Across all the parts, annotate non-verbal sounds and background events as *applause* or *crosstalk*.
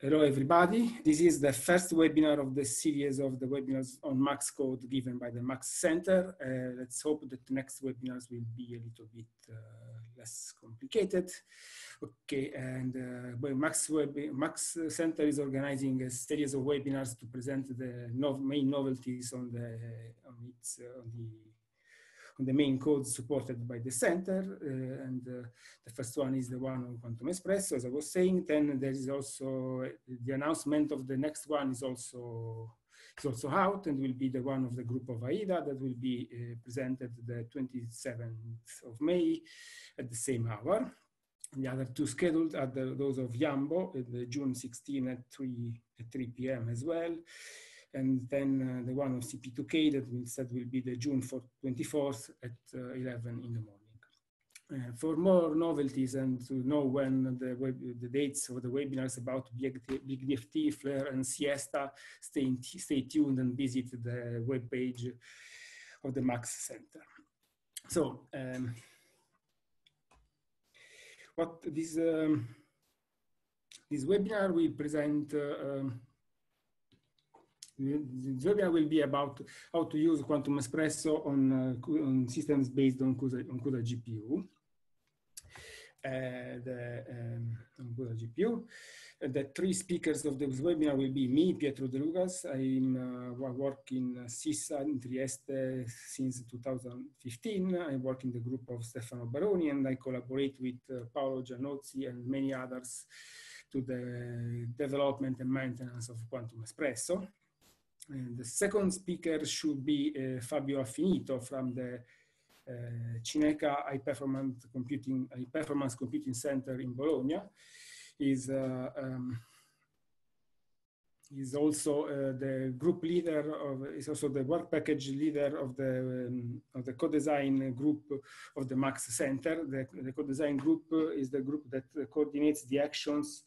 hello everybody. This is the first webinar of the series of the webinars on Max Code given by the Max Center. Uh, let's hope that the next webinars will be a little bit uh, less complicated. Okay, and uh, Max, Web, Max Center is organizing a series of webinars to present the no main novelties on the on its uh, on the the main codes supported by the center. Uh, and uh, the first one is the one on Quantum Espresso, as I was saying. Then there is also uh, the announcement of the next one is also is also out and will be the one of the group of AiiDA that will be uh, presented the 27th of May at the same hour. And the other two scheduled are the, those of Yambo, the June 16 at 3, at 3 p.m. as well and then uh, the one of CP2K that instead will be the June 24th at uh, 11 in the morning. Uh, for more novelties and to know when the, web, the dates of the webinars about Big, Big DFT, FLEUR, and Siesta, stay, stay tuned and visit the webpage of the Max Center. So, um, what this um, this webinar will present uh, um, the webinar will be about how to use Quantum Espresso on, uh, on systems based on CUDA, on CUDA GPU. Uh, the um, GPU. Uh, the three speakers of this webinar will be me, Pietro Delugas. I'm uh, working in SISSA in Trieste since 2015. I work in the group of Stefano Baroni and I collaborate with uh, Paolo Giannozzi and many others to the development and maintenance of Quantum Espresso. The second speaker should be uh, Fabio Affinito from the uh, Cineca High Performance Computing, High Performance Computing Center in Bologna. He's, uh, um, also the group leader of, is also the work package leader of the, um, of the co-design group of the Max Center. The, the co-design group is the group that coordinates the actions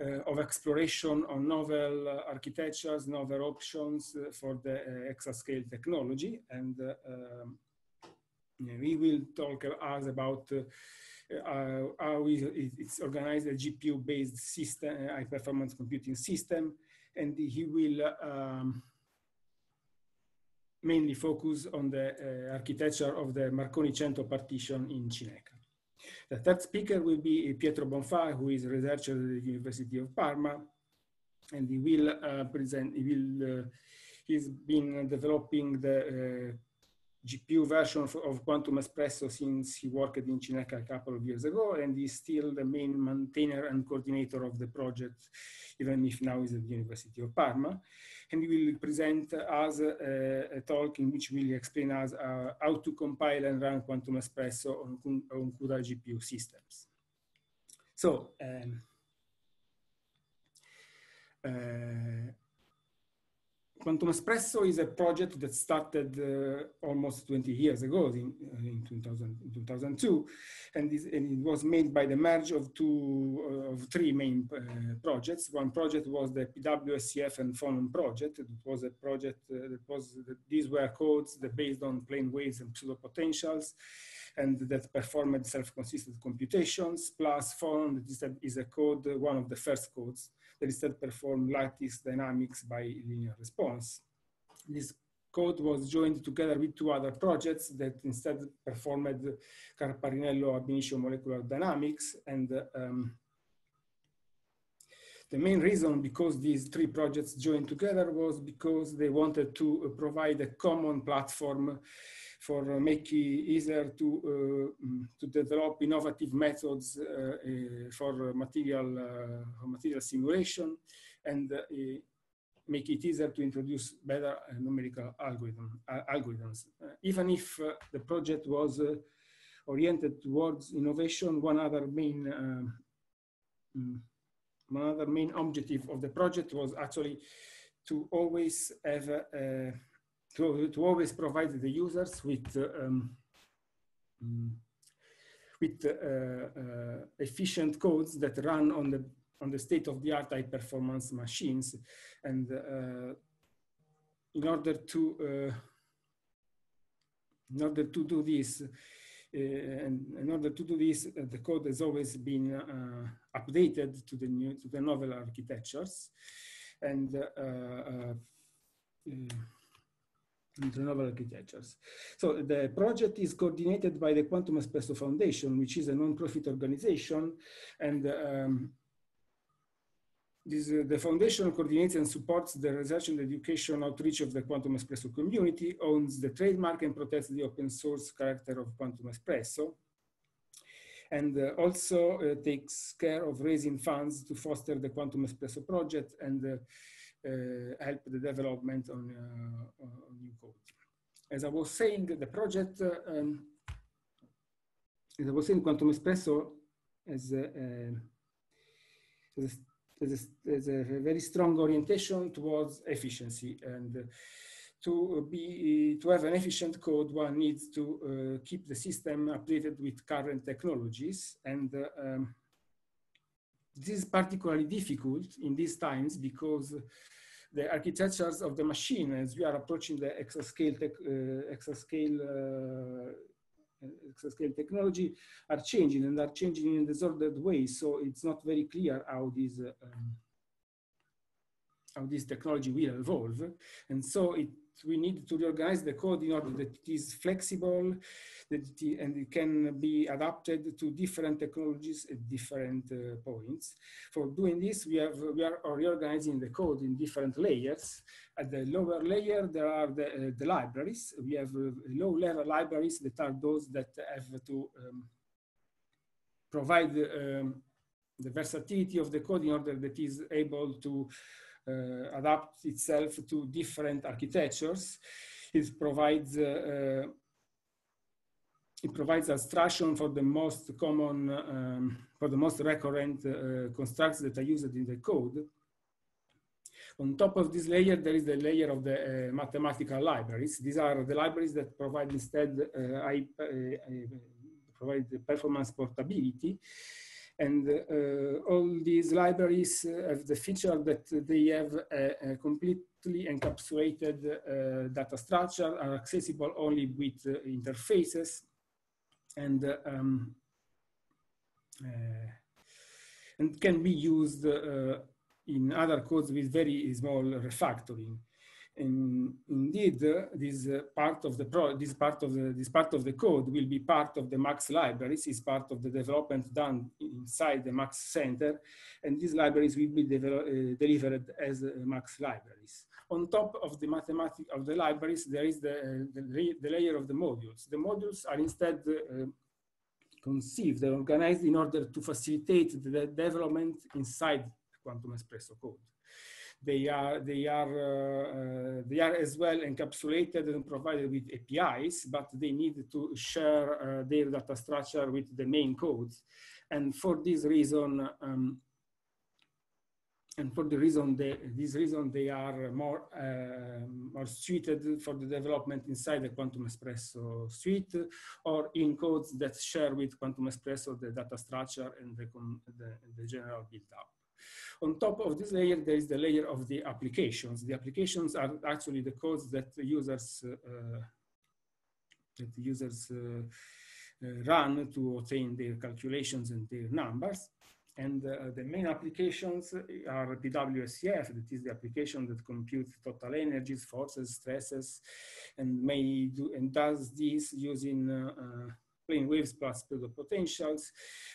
of exploration on novel uh, architectures, novel options uh, for the exascale technology. And um, we will talk us about uh, how it's organized a GPU-based system, high-performance computing system, and he will um, mainly focus on the uh, architecture of the Marconi 100 partition in Cineca. The third speaker will be Pietro Bonfa, who is a researcher at the University of Parma, and he will uh, present, he will, uh, he's been developing the uh, GPU version of, of, Quantum Espresso since he worked in Cineca a couple of years ago, and he's still the main maintainer and coordinator of the project, even if now he's at the University of Parma and he will present us a, a talk in which will explain us uh, how to compile and run Quantum Espresso on, on CUDA GPU systems. So, um, uh, Quantum Espresso is a project that started uh, almost 20 years ago in, uh, in 2000, 2002, and, this, and, it was made by the merge of two uh, of three main uh, projects. One project was the PWSCF and Phonon project. It was a project uh, that was these were codes that based on plane waves and pseudo potentials, and that performed self-consistent computations. Plus, that is a, code, one of the first codes that instead perform lattice dynamics by linear response. This code was joined together with two other projects that instead performed Car-Parrinello ab initio molecular dynamics. And um, the main reason because these three projects joined together was because they wanted to provide a common platform for making easier to, uh, mm, to develop innovative methods uh, uh, for material, material simulation and make it easier to introduce better numerical algorithm, algorithms. even if the project was oriented towards innovation, one other main mm, one other main objective of the project was actually to always have a, to, to always provide the users with um, mm, with uh, uh, efficient codes that run on the on the state-of-the-art high-performance machines, and uh, in order to uh, in order to do this, uh, and in order to do this, uh, the code has always been updated to the new to the novel architectures. And novel architectures. So the project is coordinated by the Quantum Espresso Foundation, which is a non-profit organization. And um, this, uh, the foundation coordinates and supports the research and education outreach of the Quantum Espresso community, owns the trademark and protects the open source character of Quantum Espresso, and uh, also uh, takes care of raising funds to foster the Quantum Espresso project and uh, help the development on, uh, on, new code. As I was saying, the project, um, as I was saying, Quantum Espresso has, has, has a very strong orientation towards efficiency and to be to have an efficient code, one needs to uh, keep the system updated with current technologies, and uh, um, this is particularly difficult in these times because the architectures of the machine as we are approaching the exascale, tech, uh, exascale, uh, exascale technology are changing and are changing in a disordered way. So it's not very clear how these uh, um, how this technology will evolve. And so it we need to reorganize the code in order that it is flexible that it, and it can be adapted to different technologies at different uh, points. For doing this, we, have, we are reorganizing the code in different layers. At the lower layer, there are the, uh, the libraries. We have uh, low-level libraries that are those that have to um, provide um, the versatility of the code in order that is able to uh, adapt itself to different architectures. It provides uh, it provides abstraction for the most common, um, for the most recurrent uh, constructs that are used in the code. On top of this layer, there is the layer of the uh, mathematical libraries. These are the libraries that provide instead uh, I, provide the performance portability. And uh, all these libraries have the feature that they have a, a completely encapsulated uh, data structure, are accessible only with uh, interfaces, and um, and can be used in other codes with very small refactoring. And indeed, uh, this uh, part of the pro this part of the this part of the code will be part of the Max libraries. is part of the development done inside the Max Center, and these libraries will be uh, delivered as Max libraries. On top of the mathematics of the libraries, there is the, the, the, layer of the modules. The modules are instead uh, conceived and organized in order to facilitate the development inside the Quantum Espresso code. They are, they are, uh, uh, they are as well encapsulated and provided with APIs, but they need to share uh, their data structure with the main codes. And for this reason, um, and for the reason they, this reason they are more uh, more suited for the development inside the Quantum Espresso suite or in codes that share with Quantum Espresso the data structure and the, the, the general build up. On top of this layer, there is the layer of the applications. The applications are actually the codes that users uh, that users uh, uh, run to obtain their calculations and their numbers. And uh, the main applications are PWSCF, that is the application that computes total energies, forces, stresses, and may do and does this using uh, uh, plane waves plus potentials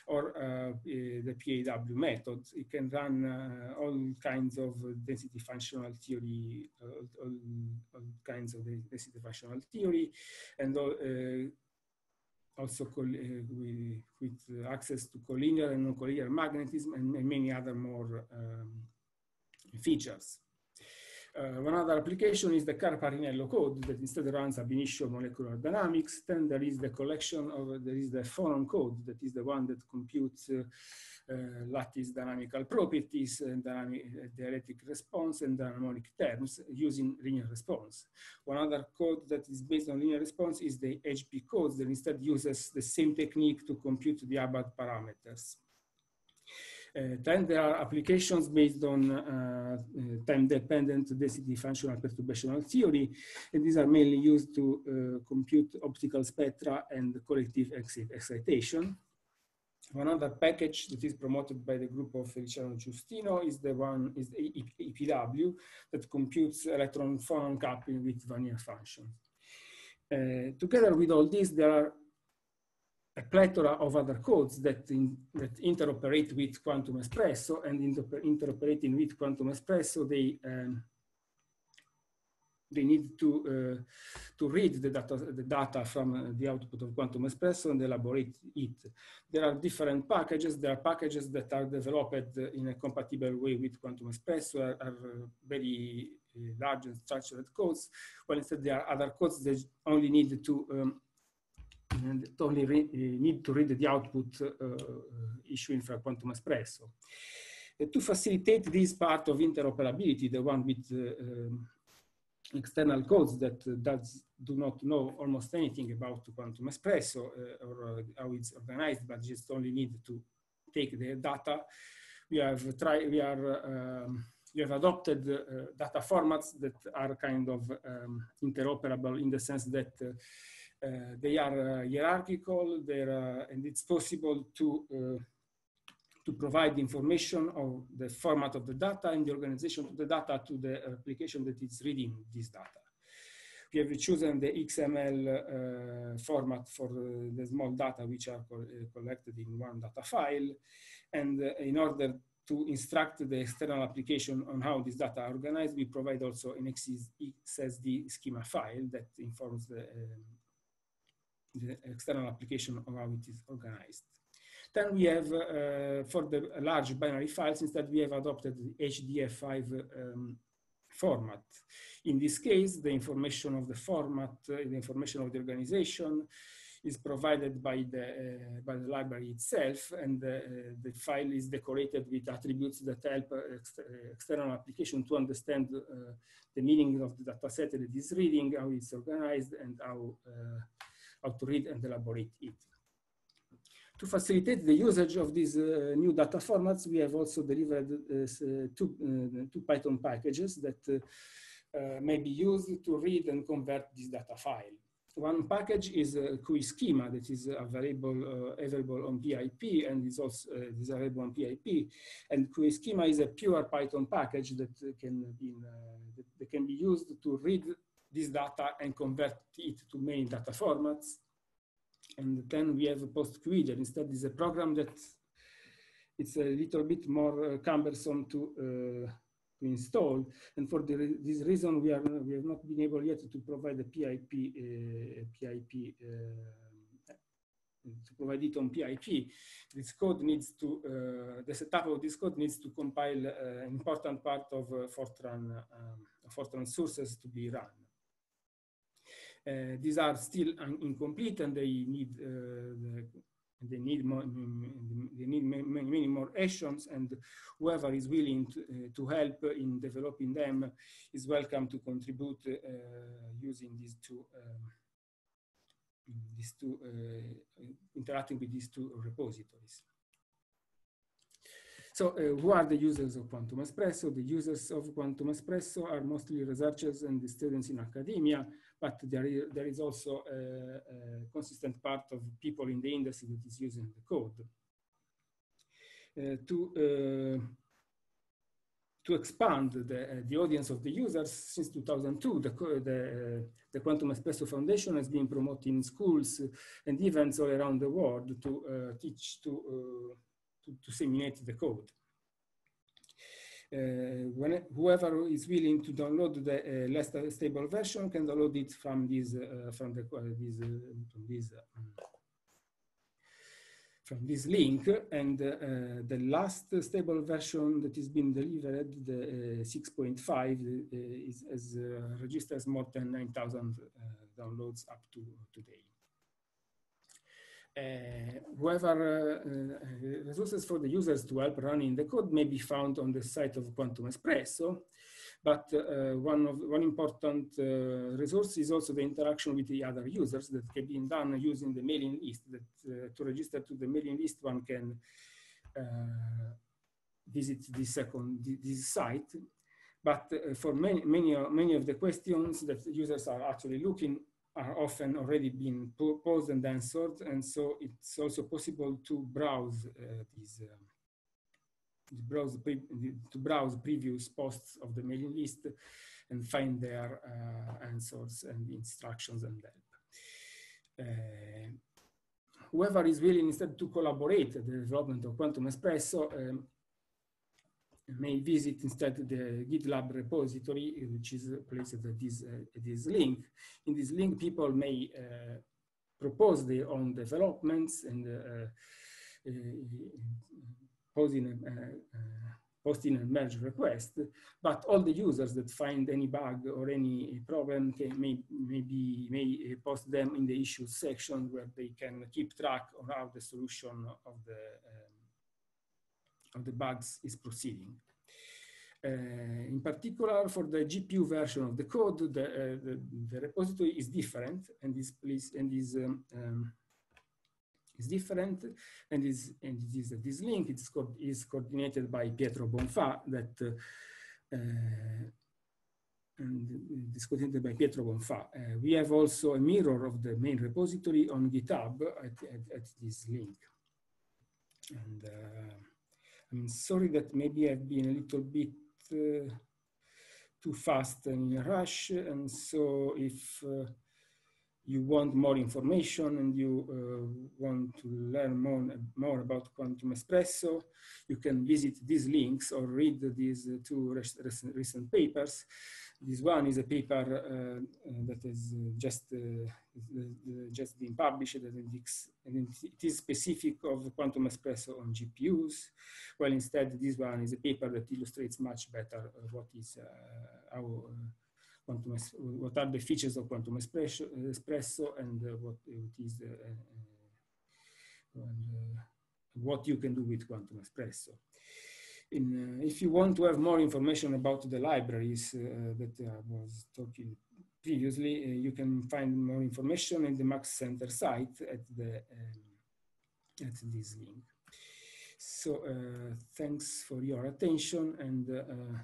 or uh, eh, the PAW method. It can run uh, all kinds of density functional theory, all, all, all, kinds of density functional theory, and all, uh, also with, with, access to collinear and non-collinear magnetism and, and, many other more um, features. Uh, one other application is the Car-Parrinello code that instead runs ab initio molecular dynamics. Then there is the collection of, there is the phonon code that is the one that computes uh, uh, lattice dynamical properties and dynamic, uh, dielectric response and harmonic terms using linear response. One other code that is based on linear response is the HP code that instead uses the same technique to compute the Hubbard parameters. Uh, then there are applications based on uh, uh, time-dependent density functional perturbational theory, and these are mainly used to compute optical spectra and collective excitation. Another package that is promoted by the group of Feliciano Giustino is the one is the EPW that computes electron phonon coupling with Wannier functions. Uh, together with all this, there are a plethora of other codes that, in, that interoperate with Quantum Espresso and inter interoperating with Quantum Espresso, they um, they need to uh, to read the data the data from uh, the output of Quantum Espresso and elaborate it. There are different packages. There are packages that are developed in a compatible way with Quantum Espresso, are, are very uh, large and structured codes, while instead there are other codes that only need to um, and only need to read the output uh, uh, issuing from Quantum Espresso. To facilitate this part of interoperability, the one with um, external codes that uh, does, do not know almost anything about Quantum Espresso uh, or uh, how it's organized, but just only need to take the data. We have tried, we are, um, we have adopted data formats that are kind of um, interoperable in the sense that they are uh, hierarchical, uh, and it's possible to to provide information of the format of the data and the organization of the data to the application that is reading this data. We have chosen the XML uh, format for uh, the small data which are co collected in one data file. And uh, in order to instruct the external application on how this data are organized, we provide also an XSD schema file that informs the um, the external application of how it is organized. Then we have, uh, for the large binary files, instead we have adopted the HDF5 um, format. In this case, the information of the format, uh, the information of the organization is provided by the, uh, by the library itself, and uh, the file is decorated with attributes that help uh, ex external application to understand uh, the meaning of the dataset that it is reading, how it's organized, and how how to read and elaborate it. To facilitate the usage of these uh, new data formats, we have also delivered uh, two, uh, two Python packages that uh, uh, may be used to read and convert this data file. One package is a QE schema that is available, available on PIP and is also is available on PIP. And QE schema is a pure Python package that can be, that, that can be used to read this data and convert it to many data formats. And then we have a PostQE. Instead, is a program that it's a little bit more uh, cumbersome to, uh, to install. And for the, this reason, we, are, we have not been able yet to provide a PIP, uh, PIP uh, to provide it on PIP. This code needs to, uh, the setup of this code needs to compile uh, an important part of Fortran, um, Fortran sources to be run. Uh, these are still incomplete and they need uh, the, they need more, they need many more actions and whoever is willing to, uh, to, help in developing them is welcome to contribute uh, using these two um, these two uh, interacting with these two repositories. So uh, who are the users of Quantum Espresso? The users of Quantum Espresso are mostly researchers and students in academia but there is, there is also a, a, consistent part of people in the industry that is using the code. Uh, to, uh, to expand the, uh, the audience of the users, since 2002, the, the, the Quantum Espresso Foundation has been promoting schools and events all around the world to uh, teach, to, uh, to, disseminate the code. Uh, when, whoever is willing to download the uh, less stable version can download it from this uh, from the this from this from this link and uh, the last stable version that is being delivered, the uh, 6.5, uh, is, registers more than 9,000 downloads up to today. Uh, whoever uh, resources for the users to help running the code may be found on the site of Quantum Espresso. But uh, one of one important uh, resource is also the interaction with the other users that can be done using the mailing list. That uh, to register to the mailing list, one can uh, visit this second this site. But for many many many of the questions that users are actually looking are often already been posed and answered, and so it's also possible to browse uh, these um, browse to browse previous posts of the mailing list and find their uh, answers and instructions and help. Uh, whoever is willing instead to collaborate the development of Quantum Espresso um, may visit instead the GitLab repository, which is placed at this, uh, this link. In this link, people may uh, propose their own developments and uh, uh a, posting a merge request, but all the users that find any bug or any problem can, may, maybe, may post them in the issues section where they can keep track of how the solution of the, um, of the bugs is proceeding. Uh, in particular, for the GPU version of the code, the, uh, the, the, repository is different and is, please and is um, um, is different and is and it is this link it's co is coordinated by Pietro Bonfa that uh, and it is coordinated by Pietro Bonfa. Uh, we have also a mirror of the main repository on GitHub at, at, at this link. And uh, I'm sorry that maybe I've been a little bit uh, too fast and in a rush. And so if uh, you want more information and you uh, want to learn more, more about Quantum Espresso, you can visit these links or read these two recent, recent papers. This one is a paper uh, uh that is just uh, just been published and it is specific of Quantum Espresso on GPUs, Well, instead this one is a paper that illustrates much better uh, what is uh, our quantum, what are the features of quantum espresso, espresso and uh, what it is, uh, uh, and, what you can do with quantum espresso. In, if you want to have more information about the libraries that I was talking previously, you can find more information in the Max Center site at the um, at this link. So uh, thanks for your attention and uh,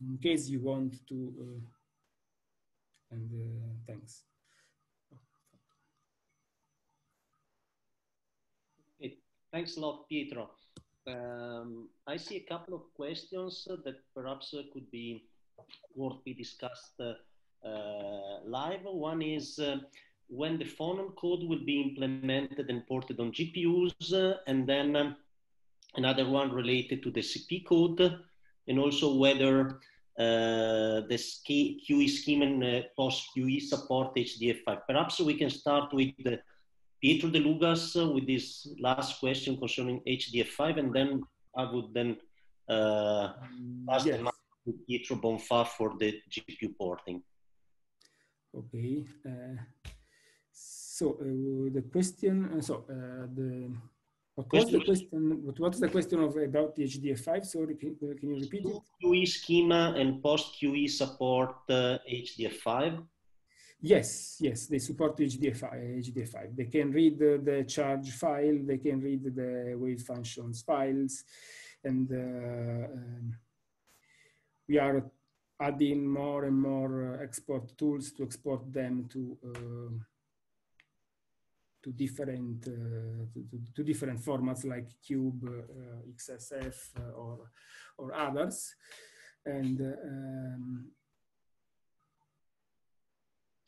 in case you want to, uh, and uh, thanks. Thanks a lot, Pietro. Um, I see a couple of questions that perhaps uh, could be worth be discussed uh, uh, live. One is when the phonon code will be implemented and ported on GPUs, and then um, another one related to the CP code and also whether uh, the QE scheme and uh, post QE support HDF5. Perhaps we can start with the Pietro Delugas uh, with this last question concerning HDF5, and then I would then uh, pass yes. the to Pietro Bonfa for the GPU porting. Okay. Uh, so uh, the question, so the what was the question? What, what is the question of about the HDF5? Sorry, can, can you repeat it? QE schema and post QE support uh, HDF5. Yes, yes, they support HDF5. HDF5. They can read the, the, charge file. They can read the wave functions files, and uh, um, we are adding more and more uh, export tools to export them to. Uh, to different uh, to, to, different formats like Cube, uh, XSF, uh, or or others, and um,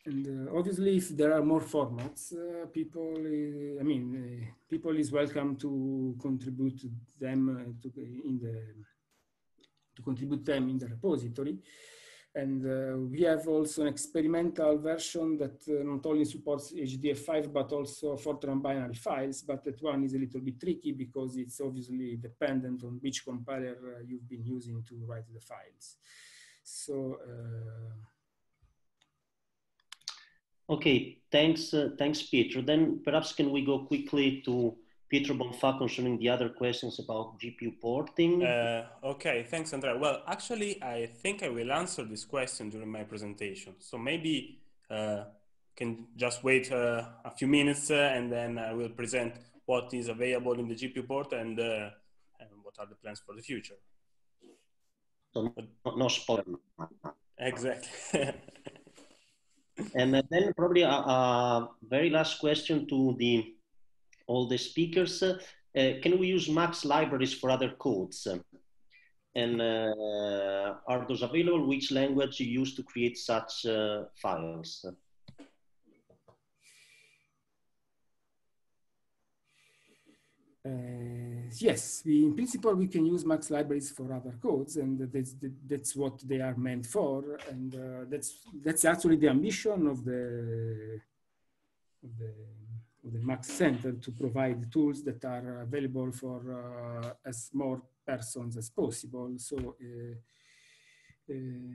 and uh, obviously if there are more formats uh, people uh, i mean people is welcome to contribute them to in the to contribute them in the repository and uh, we have also an experimental version that uh, not only supports HDF5, but also Fortran binary files, but that one is a little bit tricky because it's obviously dependent on which compiler uh, you've been using to write the files. So. Okay, thanks, uh, thanks, Pietro. Then perhaps can we go quickly to Pietro Bonfa concerning the other questions about GPU porting. Uh, okay, thanks, Andrea. Well, actually, I think I will answer this question during my presentation. So maybe uh, can just wait uh, a few minutes uh, and then I will present what is available in the GPU port and, uh, and what are the plans for the future. So no, no spoiler. Exactly. *laughs* And then probably a, a, very last question to the all the speakers. Uh, can we use Max libraries for other codes? And uh, are those available? Which language you use to create such uh, files? Uh, yes, we, in principle, we can use Max libraries for other codes, and that's, that's what they are meant for. And uh, that's, that's actually the ambition of the, of the, of the Max Center to provide tools that are available for uh, as more persons as possible. So uh, uh,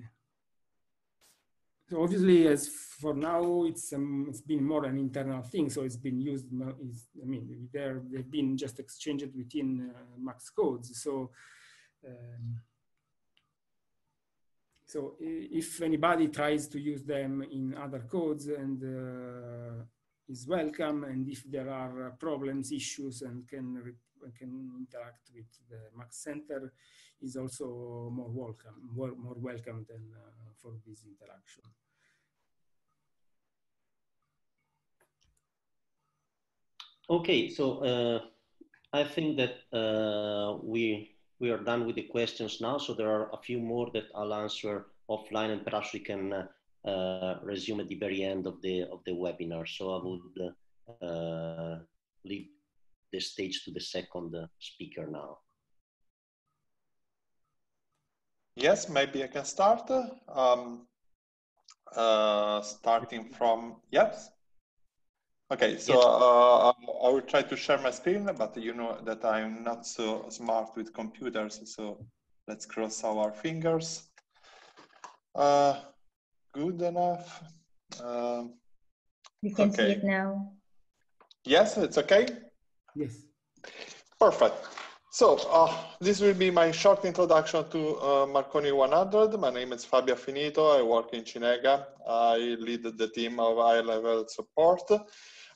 so obviously, as for now, it's um, it's been more an internal thing. So it's been used. Is, I mean, they're they've been just exchanged within uh, Max codes. So. Um, so if anybody tries to use them in other codes and uh, is welcome, and if there are problems, issues, and can can interact with the Max Center, is also more welcome, more, more welcome than uh, for this interaction. Okay, so uh, I think that uh, we we are done with the questions now. So there are a few more that I'll answer offline, and perhaps we can uh, uh resume at the very end of the of the webinar. So I would uh, leave the stage to the second uh, speaker now. Yes, maybe I can start. Um, starting from yes. Okay, so uh, I will try to share my screen, but you know that I'm not so smart with computers, so let's cross our fingers. Uh, good enough. Um, you can okay. see it now. Yes, it's okay? Yes. Perfect. So uh, this will be my short introduction to uh, Marconi 100. My name is Fabio Affinito. I work in Cineca. I lead the team of high-level support.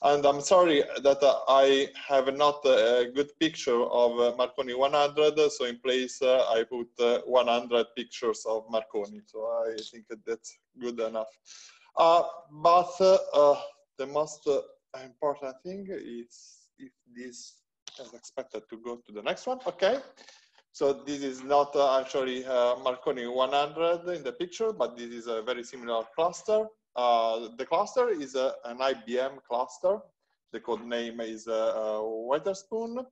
And I'm sorry that uh, I have not a good picture of uh, Marconi 100. So in place, uh, I put 100 pictures of Marconi. So I think that's good enough. but the most important thing is if this is expected to go to the next one. Okay. So this is not uh, actually uh, Marconi 100 in the picture, but this is a very similar cluster. Uh, the cluster is a, an IBM cluster. The code name is uh, uh, Witherspoon.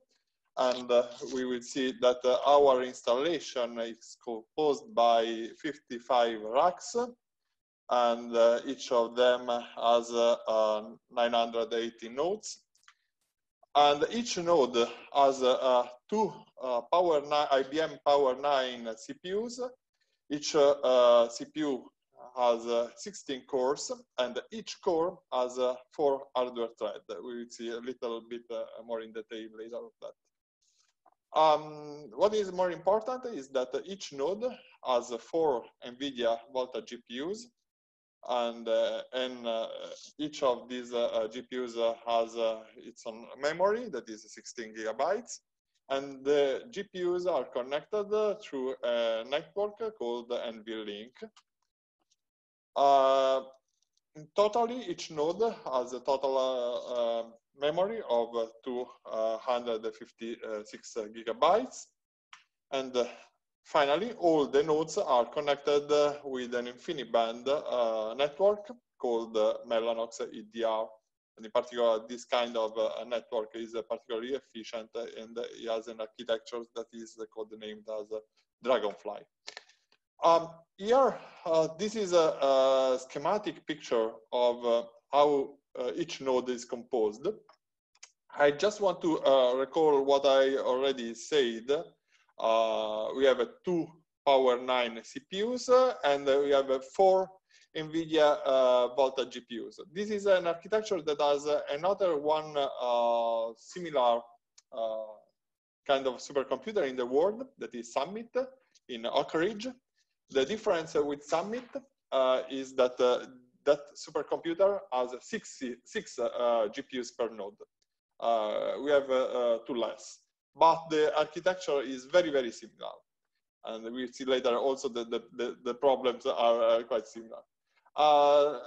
And uh, we will see that uh, our installation is composed by 55 racks. And uh, each of them has 980 nodes. And each node has two Power 9, IBM Power 9 CPUs. Each CPU has uh, 16 cores, and each core has uh, four hardware threads. We will see a little bit uh, more in detail later of that. Um, what is more important is that each node has four NVIDIA Volta GPUs, and, uh, and uh, each of these uh, GPUs has its own memory that is 16 gigabytes. And the GPUs are connected through a network called NVLink, uh, totally, each node has a total uh, uh memory of 256 gigabytes. And finally, all the nodes are connected with an InfiniBand network called Mellanox EDR. And in particular, this kind of uh, network is uh, particularly efficient and it has an architecture that is codenamed as uh, Dragonfly. Um, here, uh, this is a, a, schematic picture of uh, how uh, each node is composed. I just want to uh, recall what I already said. Uh, we have two Power 9 CPUs uh, and we have four NVIDIA Volta GPUs. This is an architecture that has another one similar kind of supercomputer in the world that is Summit in Oak Ridge. The difference with Summit uh, is that uh, that supercomputer has six, six uh, GPUs per node. we have two less, but the architecture is very, very similar. And we'll see later also that the, the, the problems are quite similar. Uh,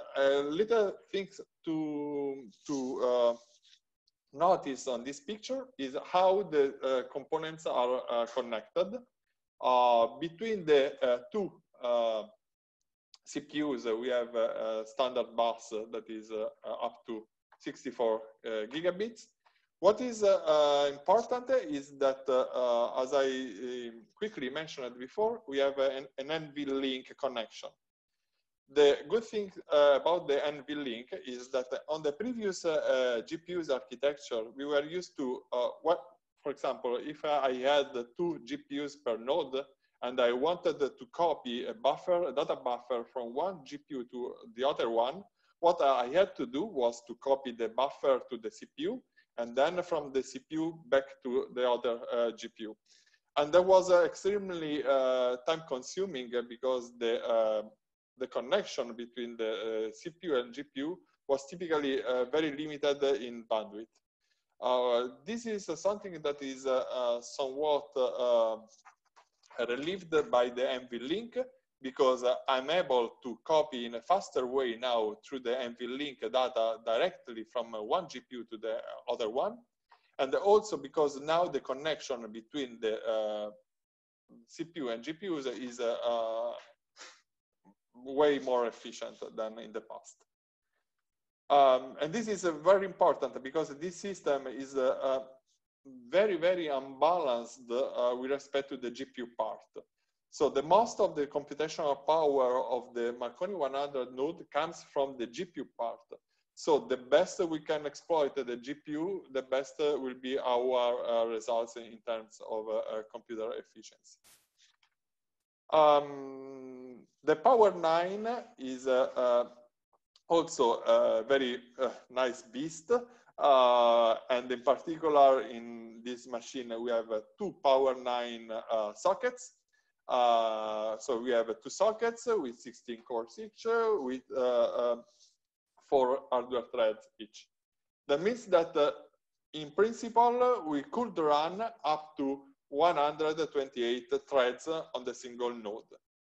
little things to, to uh, notice on this picture is how the uh, components are uh, connected. Uh, between the two CPUs, we have a standard bus that is up to 64 gigabits. What is uh, important is that, uh, as I quickly mentioned before, we have an, an NVLink connection. The good thing uh, about the NVLink is that on the previous uh, GPU's architecture, we were used to uh, what, for example, if I had two GPUs per node and I wanted to copy a buffer, a data buffer from one GPU to the other one, what I had to do was to copy the buffer to the CPU and then from the CPU back to the other uh, GPU. And that was uh, extremely uh, time consuming because the the connection between the uh, CPU and GPU was typically uh, very limited in bandwidth. Uh, this is something that is somewhat relieved by the NVLink because I'm able to copy in a faster way now through the NVLink data directly from one GPU to the other one. And also because now the connection between the uh, CPU and GPUs is uh, way more efficient than in the past. Um, and this is uh, very important because this system is uh, uh, very, very unbalanced uh, with respect to the GPU part. So the most of the computational power of the Marconi 100 node comes from the GPU part. So the best we can exploit the GPU, the best will be our uh, results in terms of uh, computer efficiency. Um, the Power 9 is uh, uh, also a very uh, nice beast. Uh, and in particular, in this machine, we have uh, two Power 9 uh, so we have two sockets with 16 cores each, with four hardware threads each. That means that in principle, we could run up to 128 threads on the single node.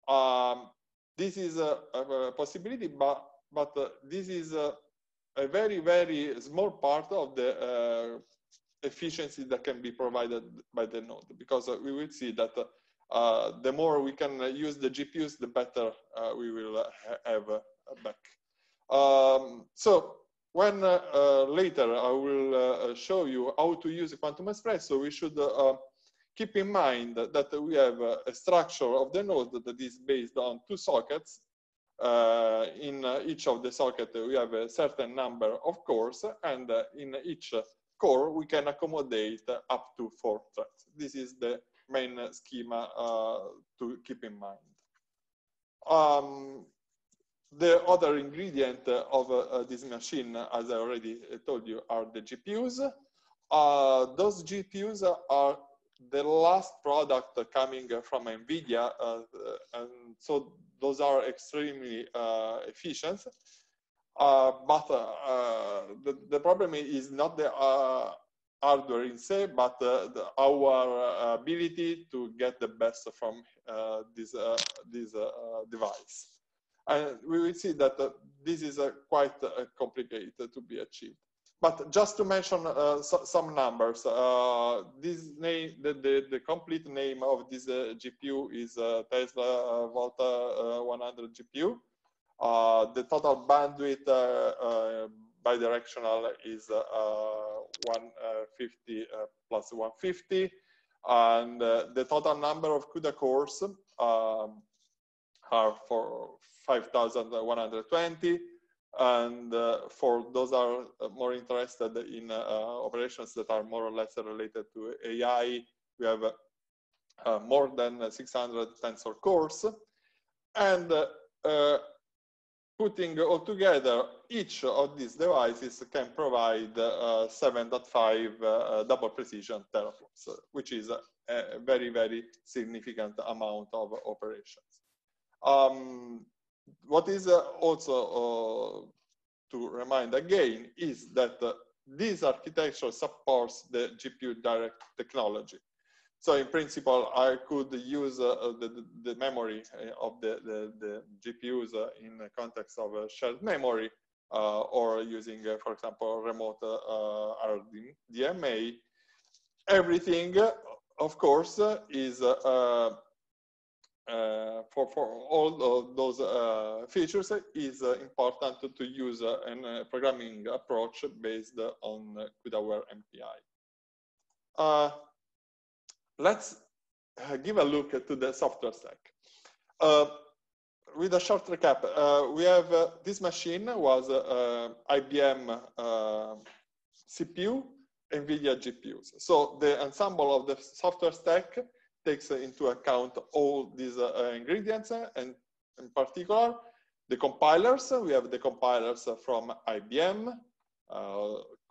Um, this is a, a, possibility, but, but uh, this is a, a, very, very small part of the uh, efficiency that can be provided by the node, because uh, we will see that uh, the more we can use the GPUs, the better uh, we will uh, have back. Um, so when later I will show you how to use Quantum Espresso, we should keep in mind that we have a structure of the node that is based on two sockets. Uh, in each of the sockets, we have a certain number of cores, and in each core, we can accommodate up to four threads. This is the main schema uh, to keep in mind. Um, the other ingredient of uh, this machine, as I already told you, are the GPUs. Uh, those GPUs are the last product coming from NVIDIA, uh, and so those are extremely uh, efficient. Uh, but the, the problem is not the hardware in say, but uh, the, our uh, ability to get the best from uh, this this device. And we will see that this is quite complicated to be achieved. But just to mention uh, so, some numbers, uh, this name, the, the, the, complete name of this uh, GPU is Tesla Volta uh, 100 GPU. the total bandwidth bidirectional is 150 plus 150. And the total number of CUDA cores um, are for 5,120 and uh, for those are uh, more interested in uh, operations that are more or less related to AI, we have uh, more than 600 tensor cores. And uh, putting all together, each of these devices can provide 7.5 double precision teraflops, which is a, a, very, very significant amount of operations. Um, what is uh, also uh, to remind again is that uh, this architecture supports the GPU direct technology. So in principle, I could use uh, uh the, the, memory uh, of the, the, the GPUs uh, in the context of shared memory uh, or using, uh, for example, remote uh, RDMA. Everything, of course, is for, for all those features is important to use a programming approach based on CUDA-aware MPI. Let's give a look to the software stack. Uh, with a short recap, uh, we have uh, this machine was uh, IBM uh, CPU, NVIDIA GPUs. So the ensemble of the software stack takes into account all these uh, ingredients and in particular the compilers. We have the compilers from IBM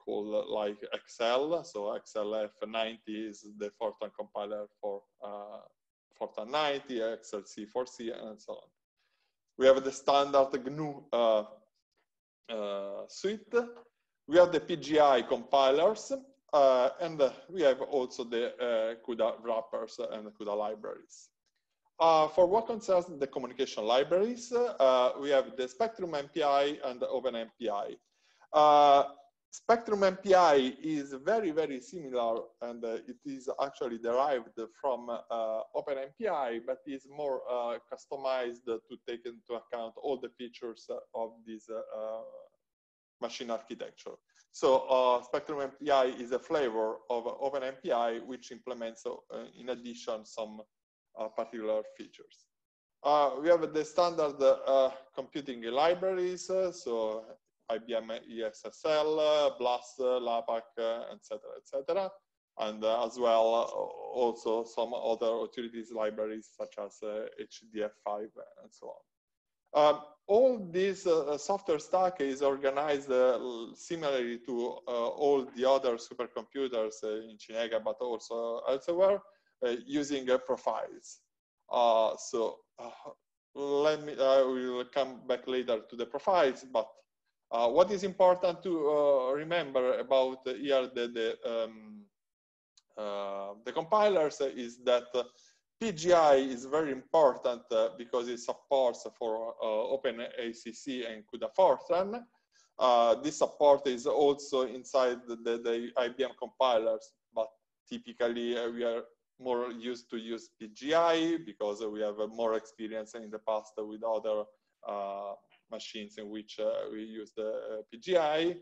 called like XL. So XLF90 is the Fortran compiler for Fortran 90, XLC4C, and so on. We have the standard GNU uh, uh, suite. We have the PGI compilers, uh, and we have also the CUDA wrappers and CUDA libraries. Uh, for what concerns the communication libraries, uh, we have the Spectrum MPI and the OpenMPI. Uh, Spectrum MPI is very, very similar and uh, it is actually derived from uh, OpenMPI, but is more uh, customized to take into account all the features of this uh, uh, machine architecture. So uh, Spectrum MPI is a flavor of OpenMPI, which implements, in addition, some particular features. we have the standard computing libraries, so IBM ESSL, BLAS, LAPACK, etc., etc. And uh, as well, uh, also some other utilities libraries such as HDF5 uh, and so on. Um, all this uh, software stack is organized uh, similarly to uh, all the other supercomputers in Cineca, but also elsewhere, using profiles. so let me, I will come back later to the profiles, but uh, what is important to uh, remember about here the, the, um, uh, the compilers is that PGI is very important uh, because it supports for uh, OpenACC and CUDA Fortran. Uh, this support is also inside the, the, the IBM compilers, but typically we are more used to use PGI because we have more experience in the past with other machines in which uh, we use the uh, PGI.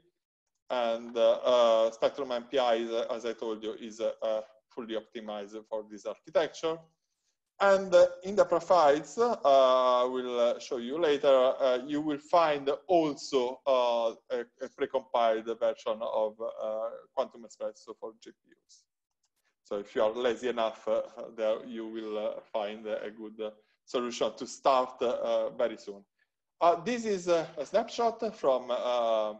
And uh, Spectrum MPI, is, as I told you, is fully optimized for this architecture. And uh, in the profiles, uh, I will uh, show you later, you will find also a, a precompiled version of Quantum Espresso for GPUs. So if you are lazy enough, there you will find a good solution to start very soon. Uh, this is a, a snapshot from uh,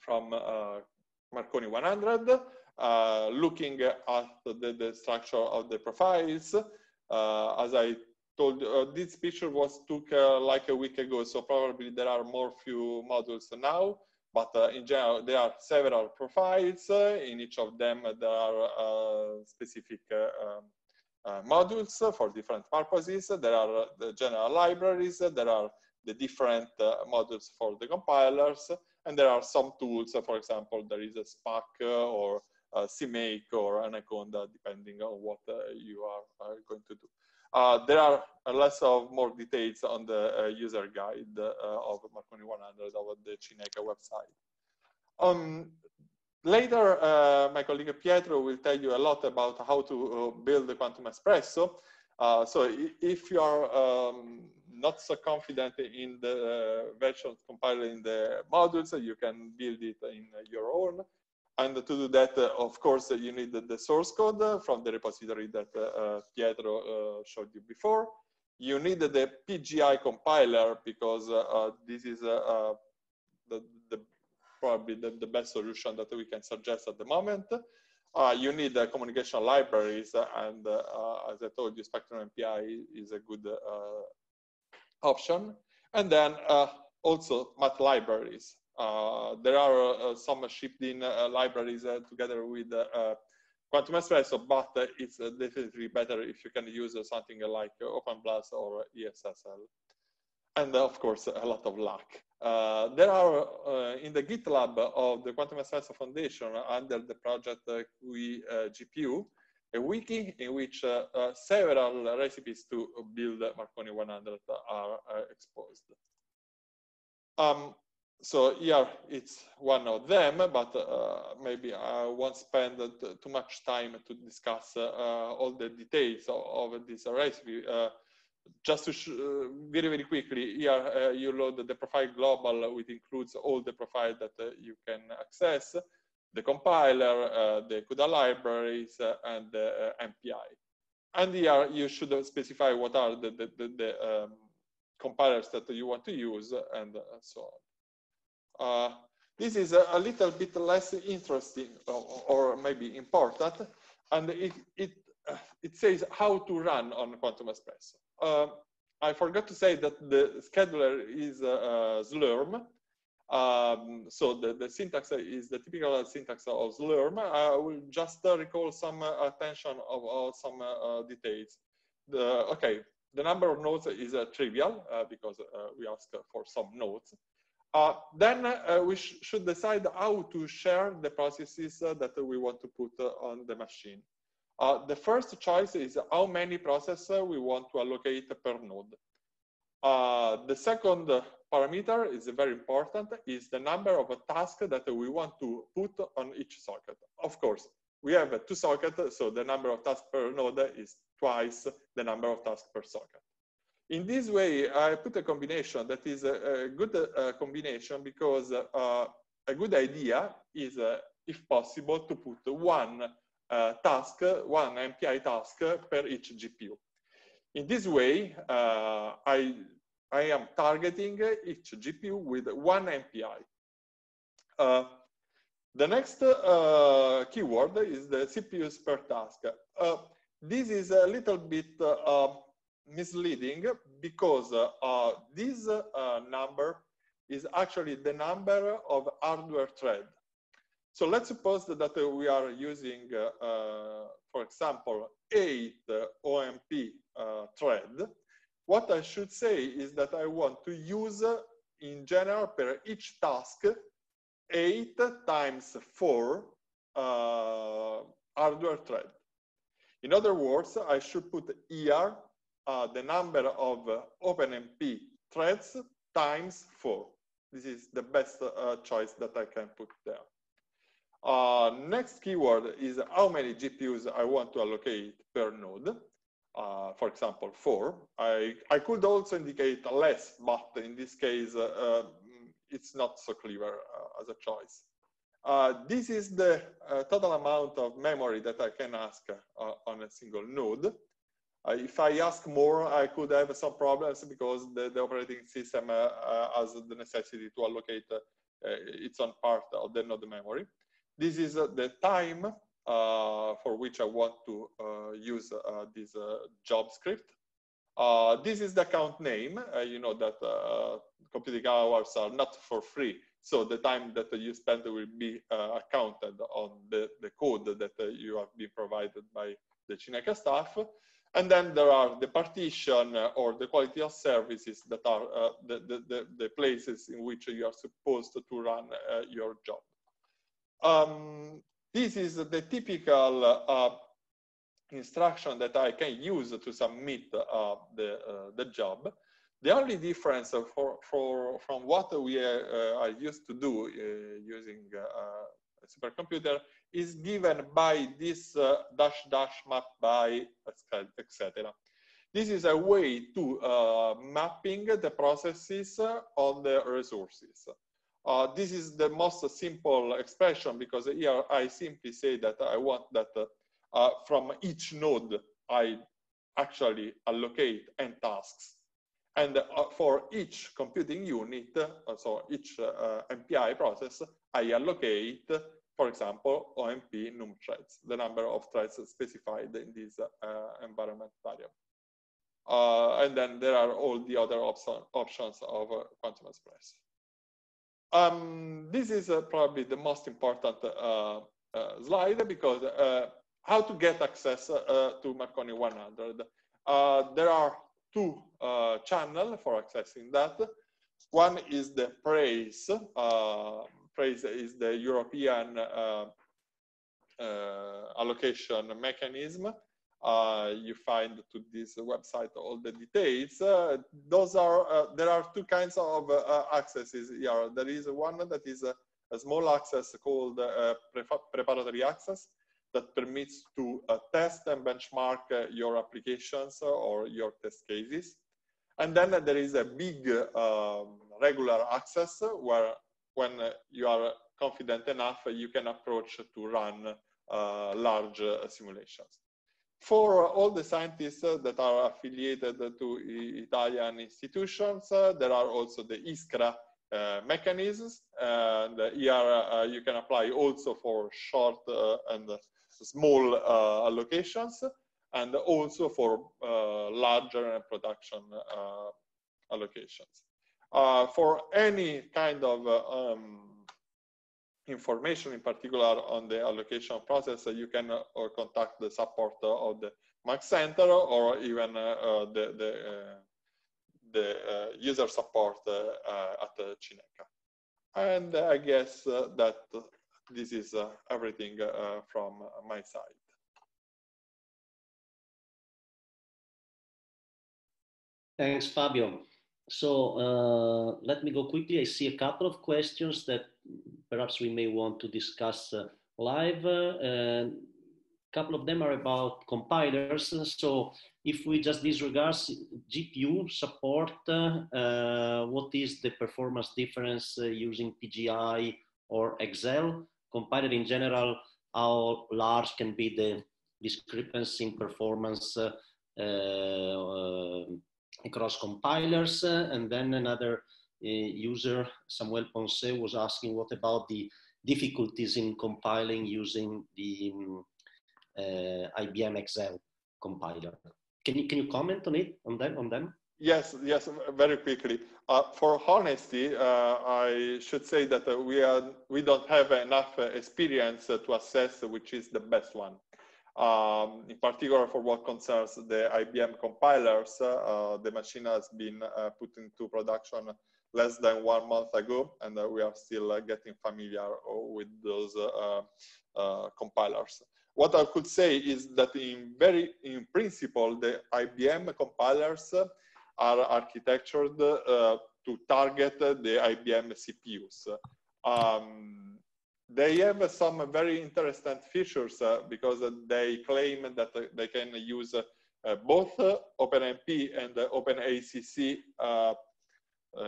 from uh, Marconi 100, uh, looking at the, the, structure of the profiles. Uh, as I told uh, this picture was took like a week ago, so probably there are more few modules now. But in general, there are several profiles. in each of them, there are specific um, modules for different purposes. There are the general libraries. There are the different uh, modules for the compilers. And there are some tools, for example, there is a Spack uh, or uh, CMake or Anaconda, depending on what you are going to do. Uh, there are less of more details on the uh, user guide uh, of Marconi 100 over the Cineca website. Um, later, my colleague Pietro will tell you a lot about how to build the Quantum Espresso. so if you are um, not so confident in the uh, version compiling the modules, you can build it in your own. And to do that, uh, of course, you need the source code from the repository that uh, Pietro showed you before. You need the PGI compiler because this is the, the probably the, the, best solution that we can suggest at the moment. Uh, you need uh, communication libraries, and uh, as I told you, Spectrum MPI is a good option. And then uh, also math libraries. Uh, there are uh, some shipped in libraries together with Quantum Espresso, but it's definitely better if you can use something like OpenBLAS or ESSL. And of course, a lot of luck. Uh, there are uh, in the GitLab of the Quantum Espresso Foundation under the project uh, GPU, a wiki in which uh, uh, several recipes to build Marconi 100 are uh, exposed. Um, so here it's one of them, but uh, maybe I won't spend too much time to discuss uh, all the details of, of this recipe. Uh, just to very, very quickly, here you load the profile global, which includes all the profile that you can access the compiler, uh, the CUDA libraries, uh, and the uh, MPI. And here you should specify what are the, the, the, the um, compilers that you want to use and so on. this is a, a, little bit less interesting or, or maybe important, and it, it, it says how to run on Quantum Espresso. Uh, I forgot to say that the scheduler is uh, Slurm, um, so the, the syntax is the typical syntax of Slurm. I will just uh, recall some uh, attention of uh, some uh, details. The, okay, the number of nodes is uh, trivial uh, because we ask for some nodes. then we sh should decide how to share the processes that we want to put on the machine. the first choice is how many processes we want to allocate per node. the second parameter is very important, is the number of tasks that we want to put on each socket. Of course, we have two sockets, so the number of tasks per node is twice the number of tasks per socket. In this way, I put a combination that is a, a good uh, combination because uh, a good idea is, uh, if possible, to put one uh, task, one MPI task per each GPU. In this way, uh, I I am targeting each GPU with one MPI. Uh, the next uh, keyword is the CPUs per task. Uh, this is a little bit uh, misleading because uh, this uh, number is actually the number of hardware thread. So let's suppose that we are using, for example, eight OMP thread what I should say is that I want to use, in general, per each task, 8 times 4 uh, hardware thread. In other words, I should put here uh, the number of uh, OpenMP threads times 4. This is the best uh, choice that I can put there. Uh, next keyword is how many GPUs I want to allocate per node uh, for example, four. I, I could also indicate less, but in this case, uh, uh it's not so clear uh, as a choice. Uh, this is the total amount of memory that I can ask on a single node. if I ask more, I could have some problems because the, the operating system has the necessity to allocate its own part of the node memory. This is the time for which I want to uh, use uh, this job script. this is the account name. you know that computing hours are not for free. So the time that you spend will be accounted on the, the code that you have been provided by the Cineca staff. And then there are the partition or the quality of services that are uh, the, the, the, places in which you are supposed to run uh, your job. Um, this is the typical uh, instruction that I can use to submit uh, the, uh, the job. The only difference for, for, from what we uh, are used to do uh, using uh, a supercomputer is given by this dash dash map by, etc. This is a way to mapping the processes on the resources. Uh, this is the most simple expression because here I simply say that I want that uh, uh, from each node I actually allocate n tasks. And uh, for each computing unit, uh, so each uh, MPI process, I allocate, for example, OMP num threads, the number of threads specified in this environment variable. and then there are all the other op options of Quantum Espresso. Um, this is uh, probably the most important uh, uh, slide because uh, how to get access uh, to Marconi 100. Uh, there are two uh, channels for accessing that. One is the PRACE. PRACE is the European allocation mechanism. Uh, you find to this website all the details. Uh, those are uh, there are two kinds of accesses here. There is one that is a, a small access called preparatory access, that permits to uh, test and benchmark uh, your applications or your test cases. And then there is a big um, regular access where when you are confident enough, you can approach to run uh, large uh, simulations. For all the scientists that are affiliated to Italian institutions, uh, there are also the ISCRA uh, mechanisms. And here you can apply also for short and small uh, allocations and also for uh, larger production uh, allocations. for any kind of um, information, in particular on the allocation process, you can uh, contact the support of the Max Center or even uh, the, the, uh, the uh, user support uh, uh, at Cineca. And I guess that this is everything from my side. Thanks, Fabio. So uh, let me go quickly. I see a couple of questions that perhaps we may want to discuss uh, live. a couple of them are about compilers. So if we just disregard GPU support, uh, what is the performance difference uh, using PGI or XL? compiler in general, how large can be the discrepancy in performance uh, uh, across compilers. and then another uh, user, Samuel Ponce, was asking what about the difficulties in compiling using the um, IBM XL compiler. Can you, can you comment on it, on them, on them? Yes, yes, very quickly. Uh, for honesty, uh, I should say that uh, we are we don't have enough uh, experience uh, to assess which is the best one. Um, in particular, for what concerns the IBM compilers, uh, the machine has been put into production less than one month ago, and we are still getting familiar with those compilers. What I could say is that in very in principle, the IBM compilers are architectured uh, to target the IBM CPUs. Um, they have some very interesting features uh, because they claim that they can use uh, both OpenMP and OpenACC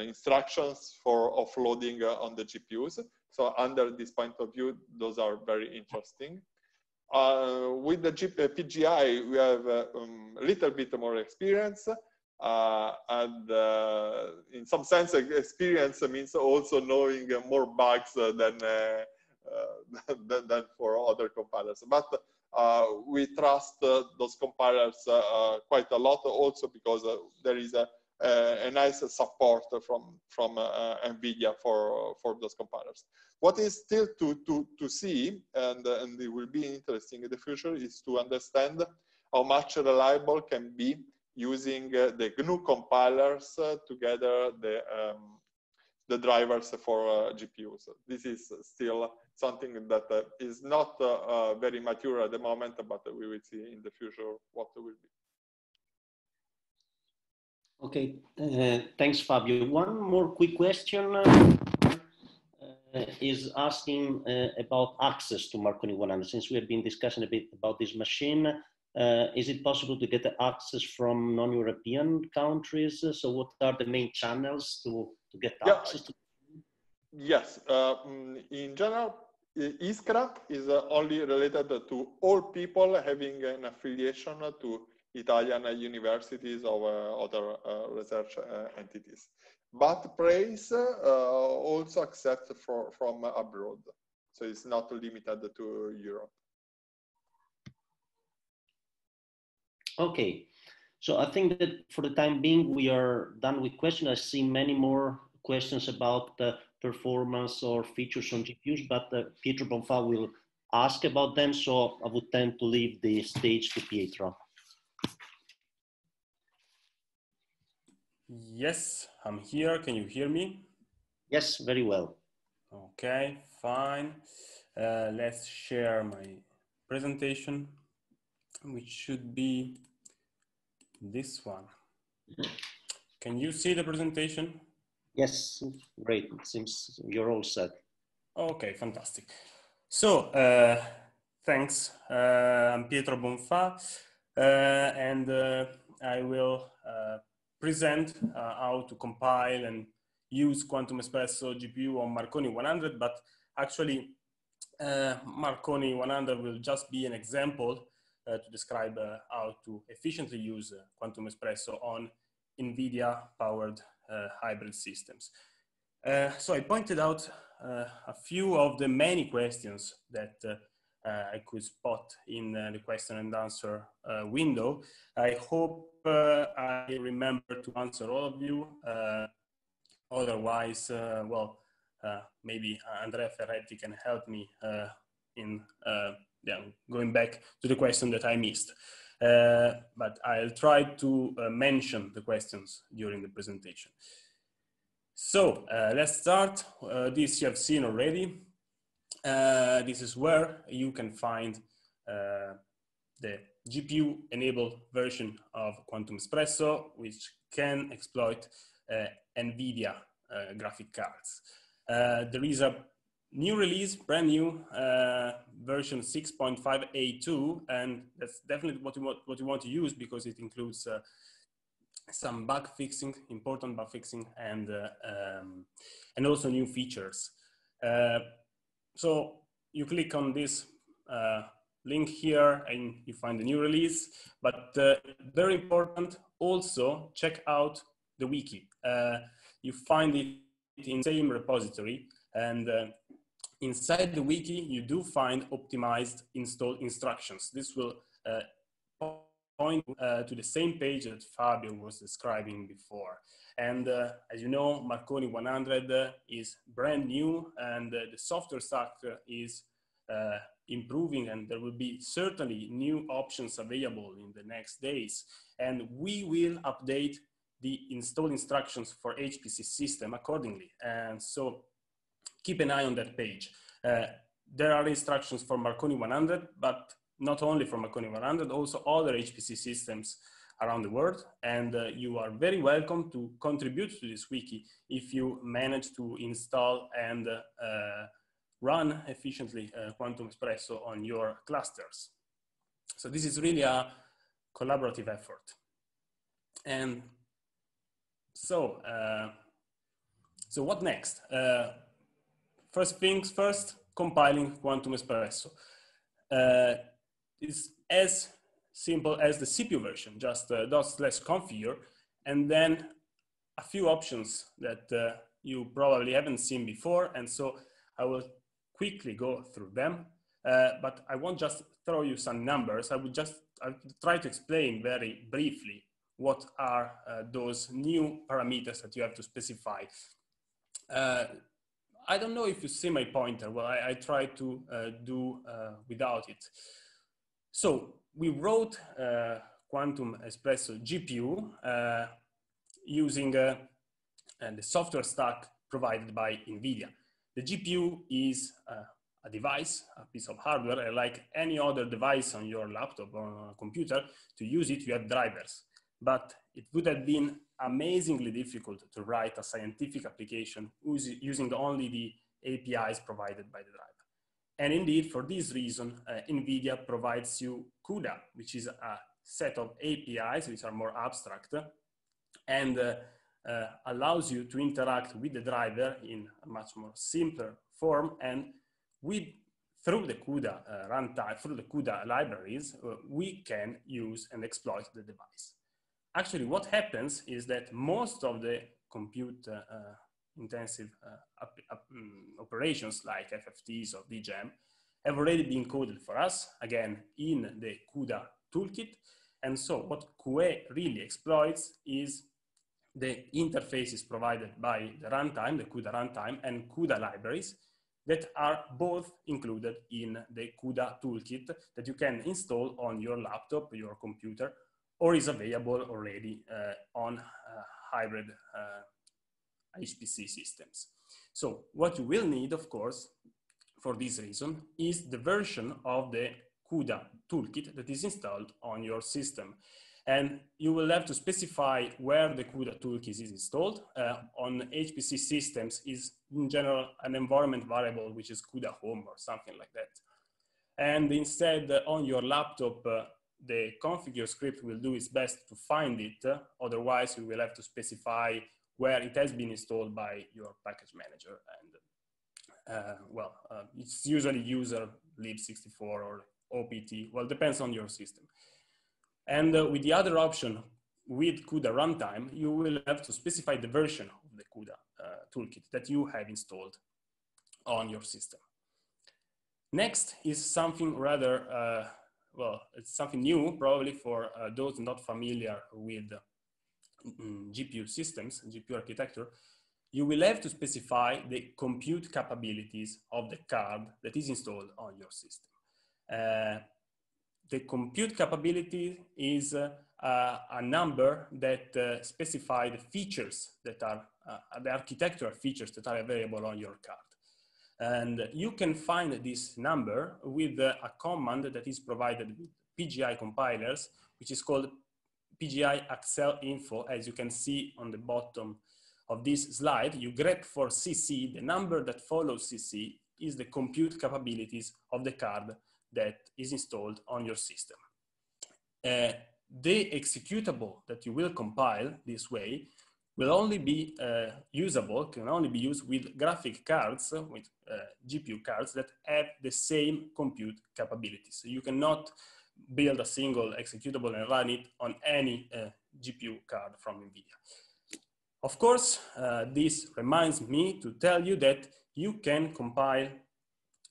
instructions for offloading on the GPUs. So under this point of view, those are very interesting. Uh, with the PGI, we have a um, little bit more experience. Uh, and uh, in some sense, experience means also knowing more bugs than, uh, *laughs* than, than, for other compilers. But we trust those compilers quite a lot also because there is a, a nice support from from uh, NVIDIA for for those compilers. What is still to to to see, and and it will be interesting in the future, is to understand how much reliable can be using uh, the GNU compilers uh, together the um, the drivers for uh, GPUs. This is still something that uh, is not uh, uh, very mature at the moment, but we will see in the future what it will be. Okay, thanks, Fabio. One more quick question is asking about access to Marconi 100. Since we have been discussing a bit about this machine, uh, is it possible to get access from non-European countries? So what are the main channels to, to get yeah. access to? Yes, uh, mm, in general, ISCRA is uh, only related to all people having an affiliation to Italian universities or uh, other uh, research entities. But PRACE also accepts from abroad. So it's not limited to Europe. Okay, so I think that for the time being, we are done with questions. I see many more questions about performance or features on GPUs, but uh, Pietro Bonfa will ask about them. So I would tend to leave the stage to Pietro. Yes, I'm here. Can you hear me? Yes, very well. Okay, fine. Uh, let's share my presentation, which should be this one. Can you see the presentation? Yes, great. Seems you're all set. Okay, fantastic. So, uh, thanks. Uh, I'm Pietro Bonfa, uh, and uh, I will uh, present uh, how to compile and use Quantum Espresso GPU on Marconi 100, but actually Marconi 100 will just be an example to describe how to efficiently use Quantum Espresso on NVIDIA powered Uh, hybrid systems. Uh, so I pointed out uh, a few of the many questions that uh, uh, I could spot in uh, the question and answer window. I hope I remember to answer all of you. otherwise, well, maybe Andrea Ferretti can help me in yeah, going back to the question that I missed. Uh, but I'll try to uh, mention the questions during the presentation. So uh, let's start. Uh, this you have seen already. Uh, this is where you can find uh, the GPU enabled version of Quantum Espresso, which can exploit uh, NVIDIA uh, graphic cards. there is a new release, brand new version 6.5A2, and that's definitely what you want, what you want to use because it includes some bug fixing, important bug fixing, and uh, um, and also new features. Uh, so you click on this uh, link here and you find the new release. But uh, very important, also check out the wiki. Uh, you find it in the same repository, and uh, inside the wiki you do find optimized install instructions. This will point uh, to the same page that Fabio was describing before. And uh, as you know, Marconi 100 uh, is brand new and uh, the software stack uh, is uh, improving and there will be certainly new options available in the next days. And we will update the install instructions for HPC system accordingly. And so keep an eye on that page. there are instructions for Marconi 100, but not only for Marconi 100, also other HPC systems around the world. And uh, you are very welcome to contribute to this wiki if you manage to install and uh, run efficiently uh, Quantum Espresso on your clusters. So this is really a collaborative effort. And so, uh, so what next? Uh, first things first, compiling Quantum Espresso. Uh, is as simple as the CPU version, just uh, dot slash configure, and then a few options that uh, you probably haven't seen before. And so I will quickly go through them, uh, but I won't just throw you some numbers. I will just I'll try to explain very briefly what are uh, those new parameters that you have to specify. I don't know if you see my pointer. Well, I, I try to uh, do uh, without it. So we wrote uh, Quantum Espresso GPU uh, using uh, the software stack provided by NVIDIA. The GPU is uh, a device, a piece of hardware, like any other device on your laptop or computer. To use it, you have drivers. But it would have been amazingly difficult to write a scientific application using only the APIs provided by the driver. And indeed, for this reason, uh, NVIDIA provides you CUDA, which is a set of APIs which are more abstract and uh, uh, allows you to interact with the driver in a much more simpler form and with through the CUDA uh, runtime, through the CUDA libraries, uh, we can use and exploit the device. Actually, what happens is that most of the compute uh, intensive uh, um, operations like FFTs or DGEMM have already been coded for us, again, in the CUDA toolkit. And so what QE really exploits is the interfaces provided by the runtime, the CUDA runtime, and CUDA libraries that are both included in the CUDA toolkit that you can install on your laptop, your computer, or is available already uh, on uh, hybrid HPC systems. So what you will need, of course, for this reason, is the version of the CUDA toolkit that is installed on your system. And you will have to specify where the CUDA toolkit is installed. Uh, on HPC systems is in general an environment variable, which is CUDA home or something like that. And instead uh, on your laptop, uh, the configure script will do its best to find it. otherwise, you will have to specify where it has been installed by your package manager. And uh, well, uh, it's usually user lib64 or OPT. Well, depends on your system. And uh, with the other option, with CUDA runtime, you will have to specify the version of the CUDA uh, toolkit that you have installed on your system. Next is something rather, uh, well, it's something new probably for uh, those not familiar with mm, GPU systems, GPU architecture. You will have to specify the compute capabilities of the card that is installed on your system. Uh, the compute capability is uh, a number that uh, specify the features that are uh, the architectural features that are available on your card. And you can find this number with a command that is provided with PGI compilers, which is called PGI Accel info, as you can see on the bottom of this slide. You grep for CC, the number that follows CC is the compute capabilities of the card that is installed on your system. Uh, the executable that you will compile this way will only be uh, usable, can only be used with graphic cards, with uh, GPU cards that have the same compute capabilities. So you cannot build a single executable and run it on any uh, GPU card from NVIDIA. Of course, uh, this reminds me to tell you that you can compile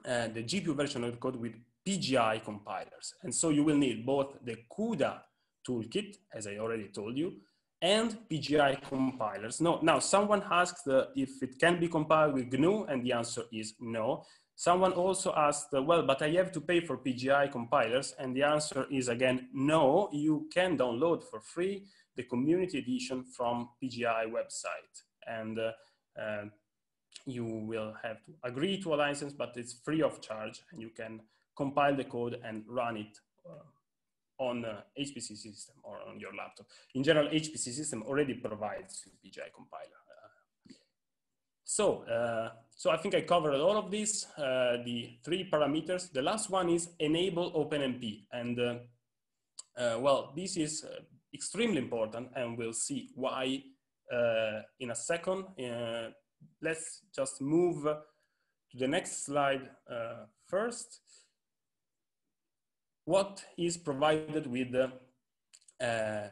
uh, the GPU version of the code with PGI compilers. And so you will need both the CUDA toolkit, as I already told you, and PGI compilers. No, now someone asked uh, if it can be compiled with GNU, and the answer is no. Someone also asked, uh, well, but I have to pay for PGI compilers, and the answer is again, no, you can download for free the community edition from PGI website. And uh, uh, you will have to agree to a license, but it's free of charge, and you can compile the code and run it on a HPC system or on your laptop. In general, HPC system already provides PGI compiler. Uh, so, uh, so I think I covered all of this, uh, the three parameters. The last one is enable OpenMP. And uh, uh, well, this is extremely important and we'll see why in a second. let's just move to the next slide first what is provided with the uh,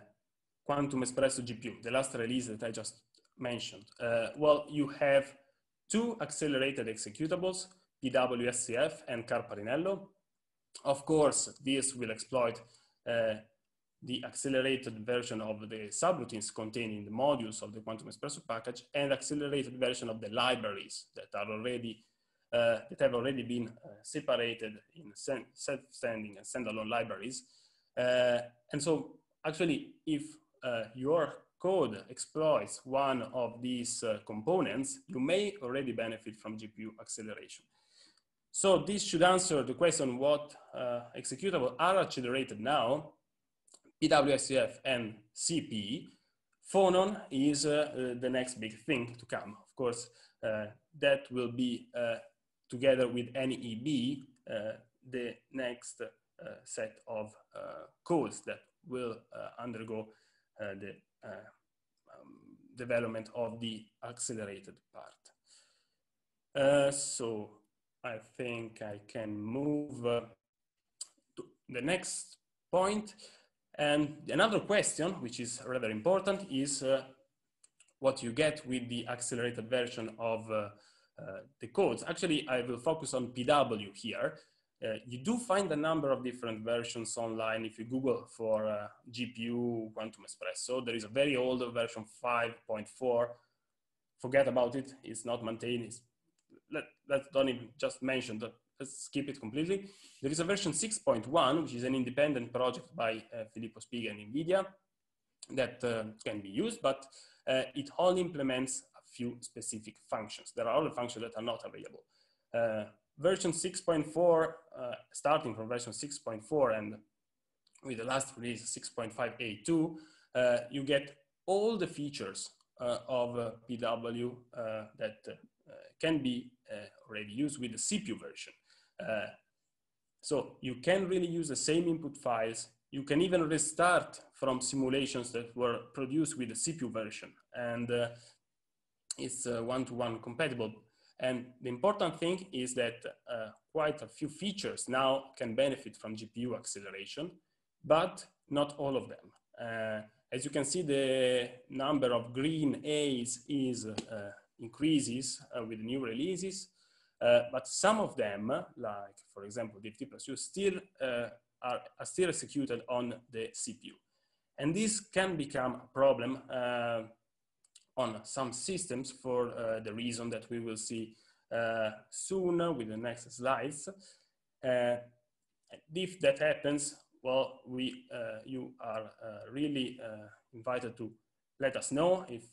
Quantum Espresso GPU, the last release that I just mentioned? Uh, well, you have two accelerated executables, PWSCF and Car-Parrinello. Of course, this will exploit uh, the accelerated version of the subroutines containing the modules of the Quantum Espresso package and accelerated version of the libraries that are already uh, that have already been uh, separated in self-standing and standalone libraries. Uh, and so actually, if your code exploits one of these components, you may already benefit from GPU acceleration. So this should answer the question what uh, executable are accelerated now, PWSCF and CP. Phonon is uh, uh, the next big thing to come. Of course, that will be together with NEB, uh, the next uh, set of uh, codes that will undergo the um, development of the accelerated part. so I think I can move to the next point. And another question, which is rather important, is uh, what you get with the accelerated version of uh, uh, the codes. Actually, I will focus on PW here. Uh, you do find a number of different versions online. If you Google for uh, GPU Quantum Espresso, there is a very old version 5.4. Forget about it. It's not maintained. It's let, let's don't even just mention that, let's skip it completely. There is a version 6.1, which is an independent project by uh, Filippo Spiga and NVIDIA that uh, can be used, but uh, it only implements few specific functions. There are other functions that are not available. Uh, version 6.4, uh, starting from version 6.4 and with the last release 6.5a2, uh, you get all the features uh, of uh, PW uh, that can be already used with the CPU version. so you can really use the same input files. You can even restart from simulations that were produced with the CPU version. And it's one-to-one -one compatible. And the important thing is that uh, quite a few features now can benefit from GPU acceleration, but not all of them. Uh, as you can see, the number of green A's is uh, increases uh, with new releases, uh, but some of them, like for example, DFT plus U, still uh, are, are, still executed on the CPU. And this can become a problem uh, on some systems for uh, the reason that we will see soon with the next slides. if that happens, well, we, uh, you are uh, really uh, invited to let us know if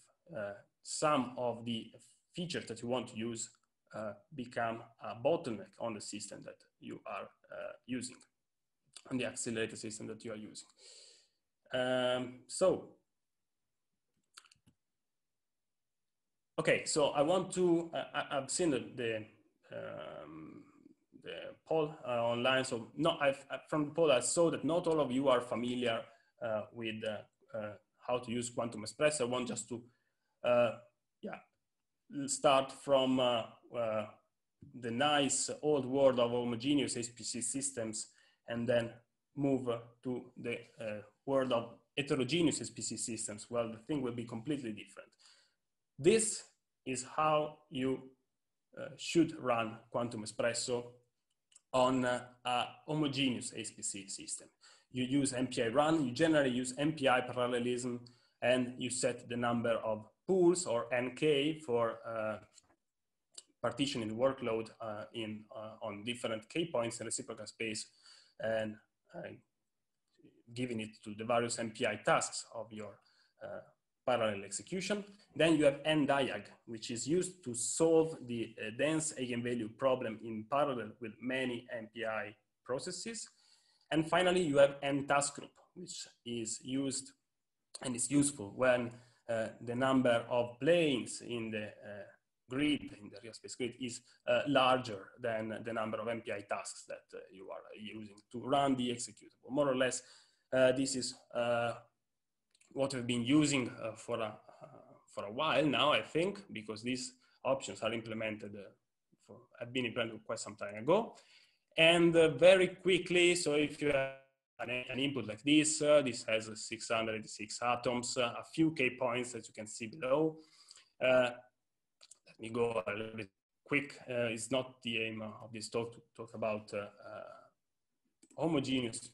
some of the features that you want to use become a bottleneck on the system that you are using, on the accelerator system that you are using. Um, so, okay, so I want to, I, have seen the, the um, the poll uh, online. So no, I've, from the poll, I saw that not all of you are familiar uh, with uh, how to use Quantum Espresso. I want just to, yeah, start from the nice old world of homogeneous HPC systems and then move to the uh, world of heterogeneous HPC systems, well, the thing will be completely different. This is how you uh, should run Quantum Espresso on a homogeneous HPC system. You use MPI run, you generally use MPI parallelism, and you set the number of pools or NK for uh, partitioning the workload uh, in, uh, on different K points in reciprocal space and uh, giving it to the various MPI tasks of your uh, parallel execution. Then you have NDiag, which is used to solve the uh, dense eigenvalue problem in parallel with many MPI processes. And finally, you have NTaskGroup, which is used and is useful when uh, the number of planes in the uh, grid, in the real space grid, is uh, larger than the number of MPI tasks that uh, you are using to run the executable. More or less, uh, this is what we've been using uh, for, a, uh, for a while now, I think, because these options are implemented, uh, for, have been implemented quite some time ago. And very quickly, so if you have an, input like this, this has 686 atoms, a few K points as you can see below. let me go a little bit quick. Uh, it's not the aim of this talk to talk about uh, uh, homogeneous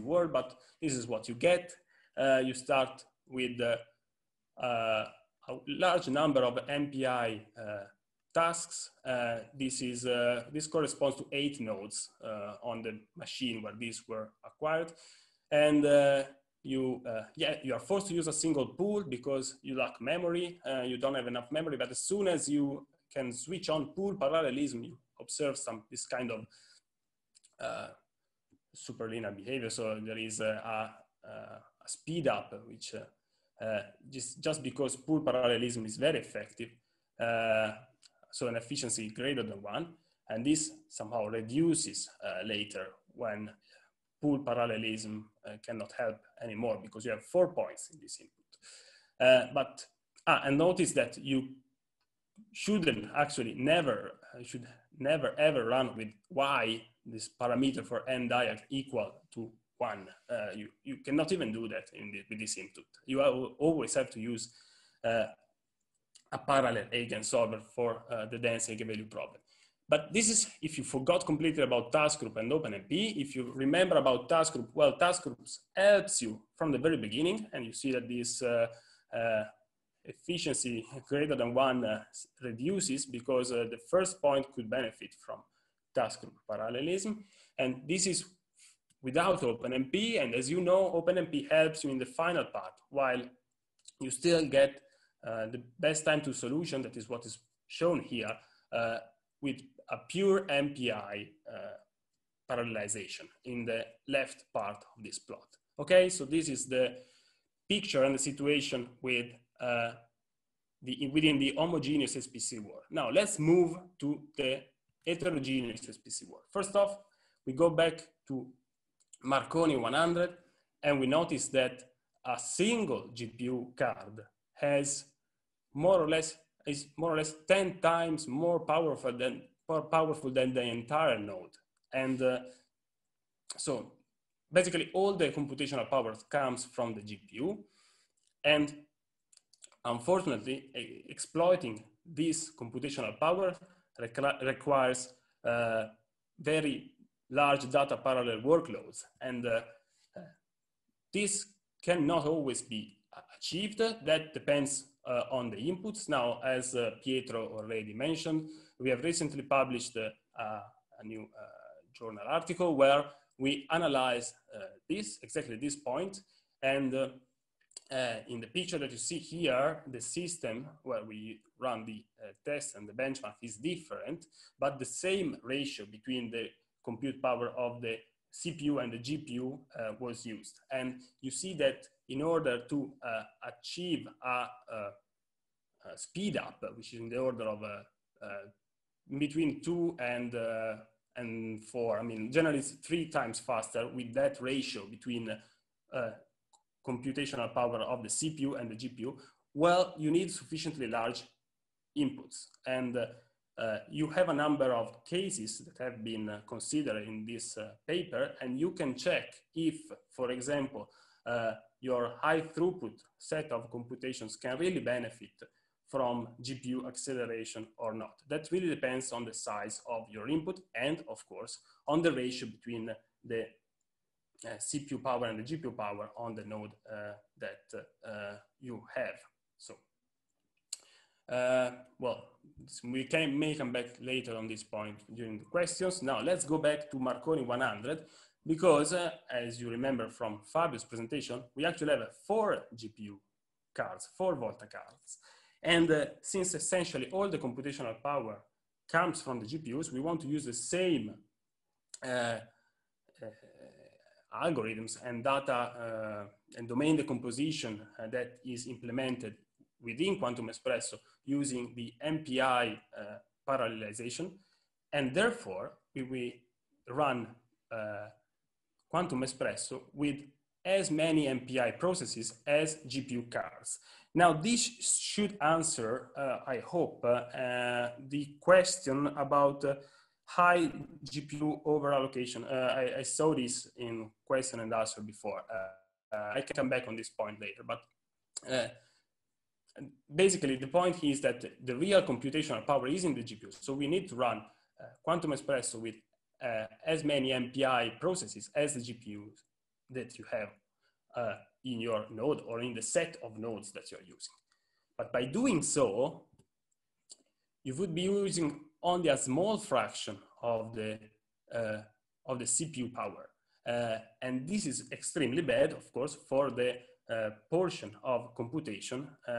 world, but this is what you get. Uh, you start with uh, a large number of MPI uh, tasks. this is this corresponds to eight nodes on the machine where these were acquired, and you uh, yeah you are forced to use a single pool because you lack memory uh, you don't have enough memory. But as soon as you can switch on pool parallelism you observe some this kind of uh, superlinear behavior. So there is a, a, a speed up, which uh, uh, just, just because pool parallelism is very effective, uh, so an efficiency greater than one, and this somehow reduces later when pool parallelism cannot help anymore because you have four points in this input. but ah, and notice that you shouldn't actually never should never ever run with y this parameter for NDiag equal to one. Uh, you, you cannot even do that in the, with this input. You always have to use uh, a parallel eigensolver for uh, the dense eigenvalue problem. But this is if you forgot completely about task group and OpenMP. If you remember about task group, well, task groups helps you from the very beginning, and you see that this uh, uh, efficiency greater than one uh, reduces because the first point could benefit from task group parallelism. And this is without OpenMP. And as you know, OpenMP helps you in the final part, while you still get uh, the best time to solution, that is what is shown here, uh, with a pure MPI uh, parallelization in the left part of this plot. Okay, so this is the picture and the situation with uh, the, within the homogeneous HPC world. Now let's move to the heterogeneous HPC world. First off, we go back to Marconi 100 and we notice that a single GPU card has more or less is more or less 10 times more powerful than more powerful than the entire node. And uh, so basically all the computational power comes from the GPU. And unfortunately, exploiting this computational power requires uh, very large data parallel workloads. And uh, this cannot always be achieved. That depends uh, on the inputs. Now, as uh, Pietro already mentioned, we have recently published uh, a new uh, journal article where we analyze uh, this, exactly this point, and uh, in the picture that you see here, the system where we run the test and the benchmark is different, but the same ratio between the compute power of the CPU and the GPU uh, was used. And you see that in order to uh, achieve a, a, a, speed up, which is in the order of between two and and four. I mean, generally it's three times faster with that ratio between uh, computational power of the CPU and the GPU. Well, you need sufficiently large inputs. And uh, you have a number of cases that have been uh, considered in this uh, paper, and you can check if, for example, uh, your high throughput set of computations can really benefit from GPU acceleration or not. That really depends on the size of your input and of course on the ratio between the uh, CPU power and the GPU power on the node that you have. So, uh, well, we can may come back later on this point during the questions. Now let's go back to Marconi 100 because uh, as you remember from Fabio's presentation, we actually have four GPU cards, four Volta cards. And uh, since essentially all the computational power comes from the GPUs, we want to use the same uh, uh, algorithms and data uh, and domain decomposition uh, that is implemented within Quantum Espresso using the MPI uh, parallelization. And therefore, we will run Quantum Espresso with as many MPI processes as GPU cards. Now, this should answer, uh, I hope, uh, the question about uh, high GPU over allocation. Uh, I, I, saw this in question and answer before. Uh, uh, I can come back on this point later, but basically the point is that the real computational power is in the GPU. So we need to run Quantum Espresso with as many MPI processes as the GPUs that you have uh, in your node or in the set of nodes that you're using. But by doing so, you would be using only a small fraction of the, uh, of the CPU power. Uh, and this is extremely bad, of course, for the uh, portion of computation uh,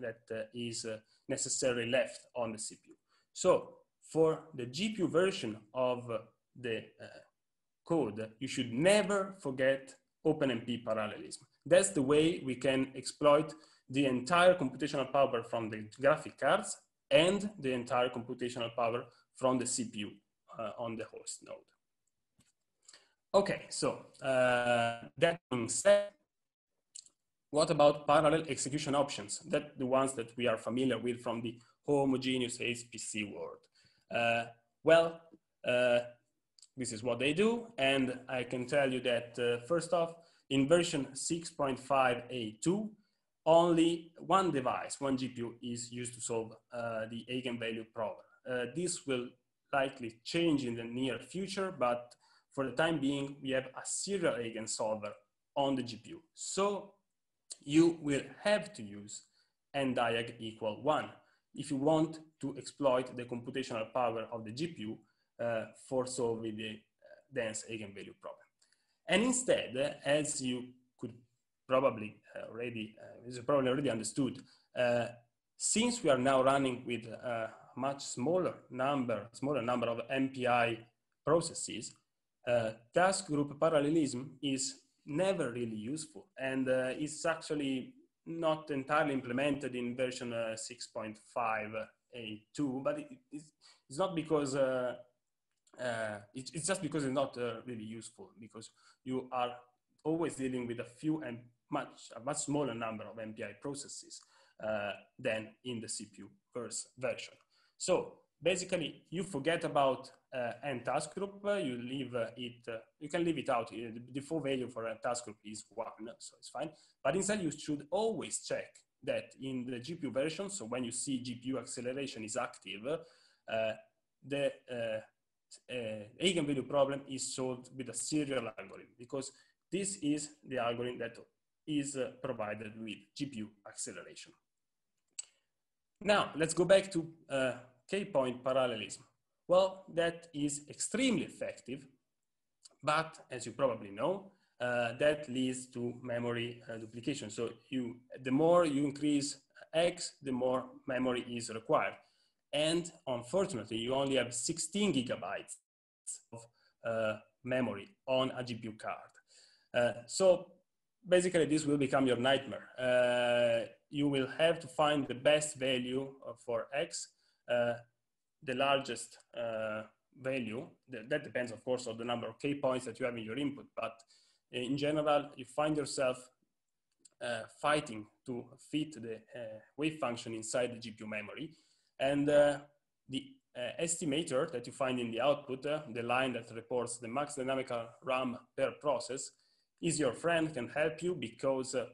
that uh, is necessarily left on the CPU. So for the GPU version of the code, you should never forget OpenMP parallelism. That's the way we can exploit the entire computational power from the graphic cards and the entire computational power from the CPU uh, on the host node. Okay, so uh, that being said, what about parallel execution options? That the ones that we are familiar with from the homogeneous HPC world. Uh, well, uh, this is what they do. And I can tell you that uh, first off, in version 6.5a2, only one device, one GPU is used to solve uh, the eigenvalue problem. Uh, this will likely change in the near future, but for the time being, we have a serial eigen solver on the GPU. So you will have to use ndiag equal one if you want to exploit the computational power of the GPU uh, for solving the uh, dense eigenvalue problem. And instead, as you could probably already, uh, is probably already understood, uh, since we are now running with a much smaller number, smaller number of MPI processes, uh, task group parallelism is never really useful and uh, it's actually not entirely implemented in version uh, 6.5a2 but it, it's, it's, not because uh, uh, it, it's just because it's not uh, really useful because you are always dealing with a few and much a much smaller number of MPI processes uh, than in the CPU version. So basically, you forget about uh, n task group. you leave uh, it. Uh, you can leave it out. the default value for a task group is one, so it's fine. But instead, you should always check that in the GPU version. So when you see GPU acceleration is active, uh, the uh, uh, eigenvalue problem is solved with a serial algorithm because this is the algorithm that is uh, provided with GPU acceleration. Now, let's go back to uh, k-point parallelism. Well, that is extremely effective, but as you probably know, uh, that leads to memory uh, duplication. So you, the more you increase X, the more memory is required. And unfortunately, you only have 16 gigabytes of uh, memory on a GPU card. Uh, so basically this will become your nightmare. Uh, you will have to find the best value for X, uh, the largest uh, value. That, depends, of course, on the number of K points that you have in your input. But in general, you find yourself uh, fighting to fit the uh, wave function inside the GPU memory. And the estimator that you find in the output, the line that reports the max dynamical RAM per process, is your friend, can help you because uh,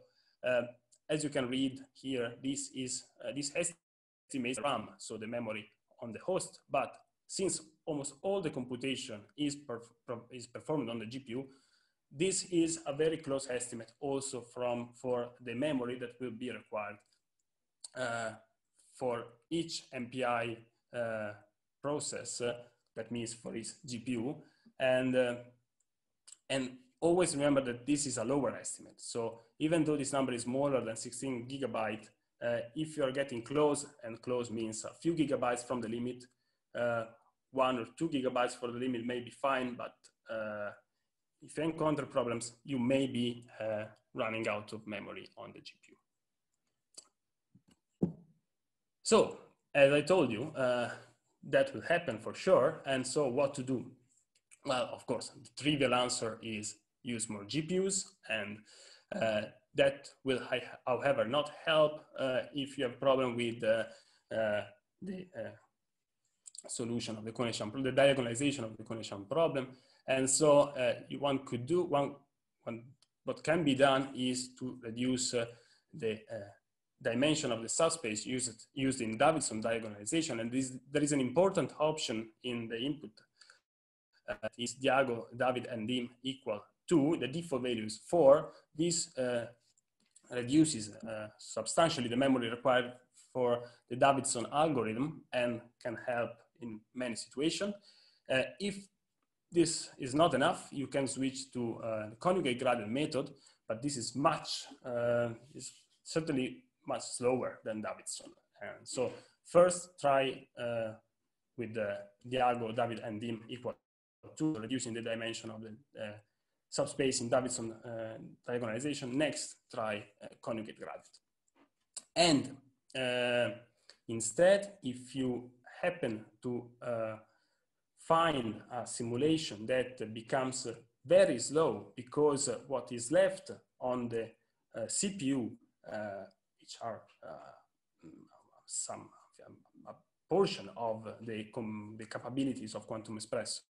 uh, as you can read here, this is uh, this estimates RAM, so the memory on the host. But since almost all the computation is, perf is performed on the GPU, this is a very close estimate also from for the memory that will be required uh, for each MPI uh, process. Uh, that means for each GPU, and and always remember that this is a lower estimate. So even though this number is smaller than 16 gigabyte, uh, if you're getting close, and close means a few gigabytes from the limit, uh, one or two gigabytes for the limit may be fine, but uh, if you encounter problems, you may be uh, running out of memory on the GPU. So, as I told you, uh, that will happen for sure. And so what to do? Well, of course, the trivial answer is use more GPUs and uh, that will, however, not help uh, if you have a problem with uh, uh the solution of the connection, the diagonalization of the connection problem. And so one could do, one, one, what can be done is to reduce the dimension of the subspace used, used in Davidson diagonalization. And this, there is an important option in the input. Uh, is Diago, David, and Dim equal two, the default value is four. This uh, reduces uh, substantially the memory required for the Davidson algorithm and can help in many situations. Uh, if this is not enough, you can switch to uh, the conjugate gradient method, but this is much, uh, is certainly much slower than Davidson. And so first try uh, with the diago_david_ndim equal to reducing the dimension of the subspace in Davidson uh, diagonalization. Next, try uh, conjugate gradient. And uh, instead, if you happen to uh, find a simulation that becomes very slow because what is left on the uh, CPU, uh, which are some portion of the, the capabilities of Quantum Espresso uh,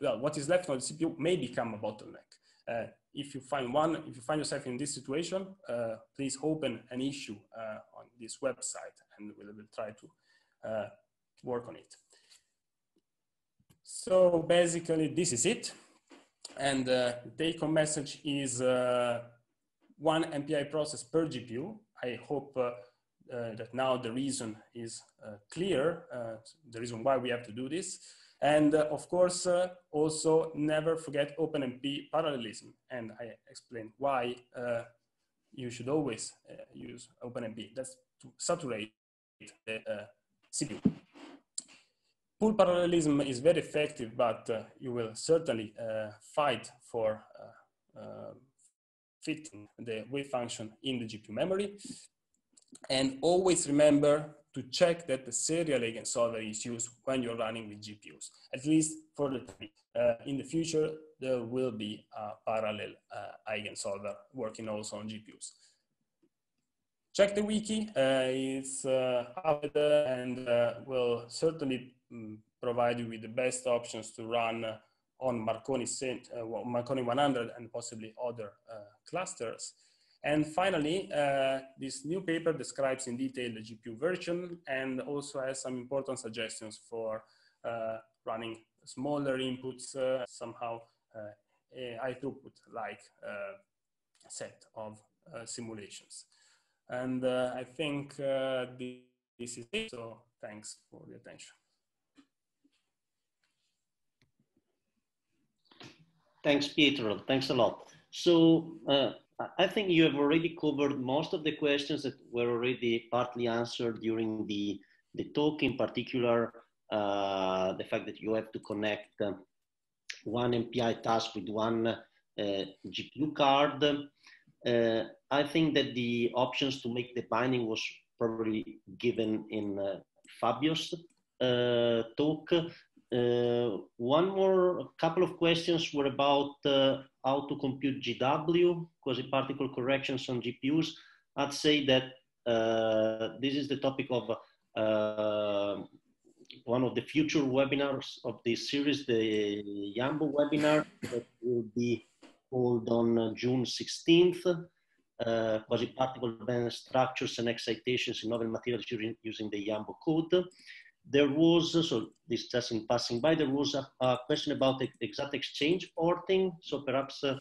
well, what is left on the CPU may become a bottleneck. Uh, if you find one, if you find yourself in this situation, uh, please open an issue uh, on this website and we'll, we'll try to uh, work on it. So basically this is it. And uh, the take home message is one MPI process per GPU I hope uh, uh, that now the reason is uh, clear, the reason why we have to do this. And of course, also never forget OpenMP parallelism. And I explain why you should always use OpenMP. That's to saturate the CPU. Pool parallelism is very effective, but uh, you will certainly uh, fight for uh, fitting the wave function in the GPU memory. And always remember to check that the serial agent eigensolver is used when you're running with GPUs, at least for the. Uh, in the future, there will be a parallel uh, eigensolver working also on GPUs. Check the wiki, uh, it's uh, out there and uh, will certainly um, provide you with the best options to run on Marconi, uh, Marconi 100 and possibly other uh, clusters. And finally, uh, this new paper describes in detail the GPU version and also has some important suggestions for uh, running smaller inputs, uh, somehow uh, high throughput like set of simulations. And I think this is it. So thanks for the attention. Thanks, Pietro. Thanks a lot. So uh, I think you have already covered most of the questions that were already partly answered during the, the talk, in particular, uh, the fact that you have to connect uh, one MPI task with one uh, GPU card. Uh, I think that the options to make the binding was probably given in uh, Fabio's talk. Uh, one more, couple of questions were about uh, how to compute GW, quasi-particle corrections on GPUs. I'd say that uh, this is the topic of one of the future webinars of this series, the Yambo webinar that will be held on June 16th. Uh, quasi-particle band structures and excitations in novel materials using the Yambo code there was, so this just in passing by, there was a, a question about exact exchange porting. So perhaps, uh,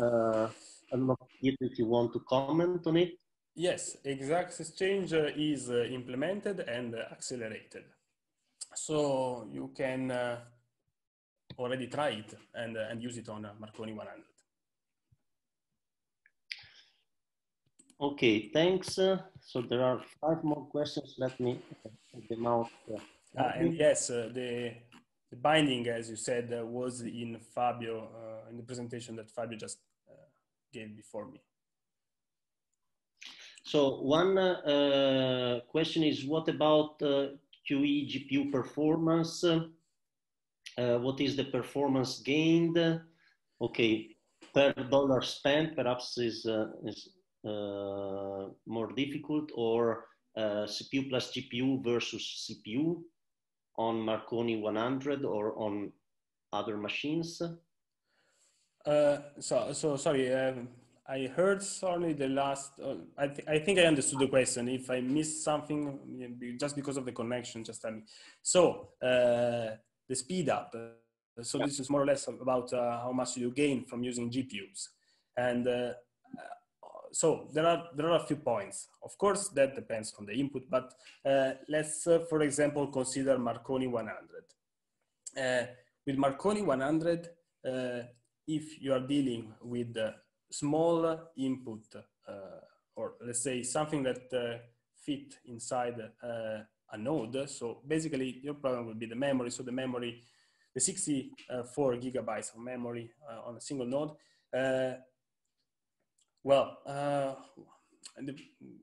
uh, I don't know if you want to comment on it. Yes, exact exchange uh, is uh, implemented and accelerated. So you can uh, already try it and, and use it on Marconi 100. Okay, thanks. Uh, so there are five more questions. Let me take them out. Uh, and yes, uh, the, the, binding, as you said, uh, was in Fabio, uh, in the presentation that Fabio just uh, gave before me. So one question is, what about QE GPU performance? what is the performance gained? Okay, per dollar spent, perhaps is, is uh, more difficult or uh, CPU plus GPU versus CPU on Marconi 100 or on other machines? Uh, so, so sorry, um, I heard only the last, uh, I, th I think I understood the question. If I missed something, just because of the connection, just tell me. So, uh, the speed up. so this is more or less about uh, how much you gain from using GPUs. And uh, so there are there are a few points. Of course, that depends on the input, but uh, let's, uh, for example, consider Marconi 100. Uh, with Marconi 100, uh, if you are dealing with small input, uh, or let's say something that fit inside a node, so basically your problem will be the memory. So the memory, the 64 gigabytes of memory on a single node, well, uh,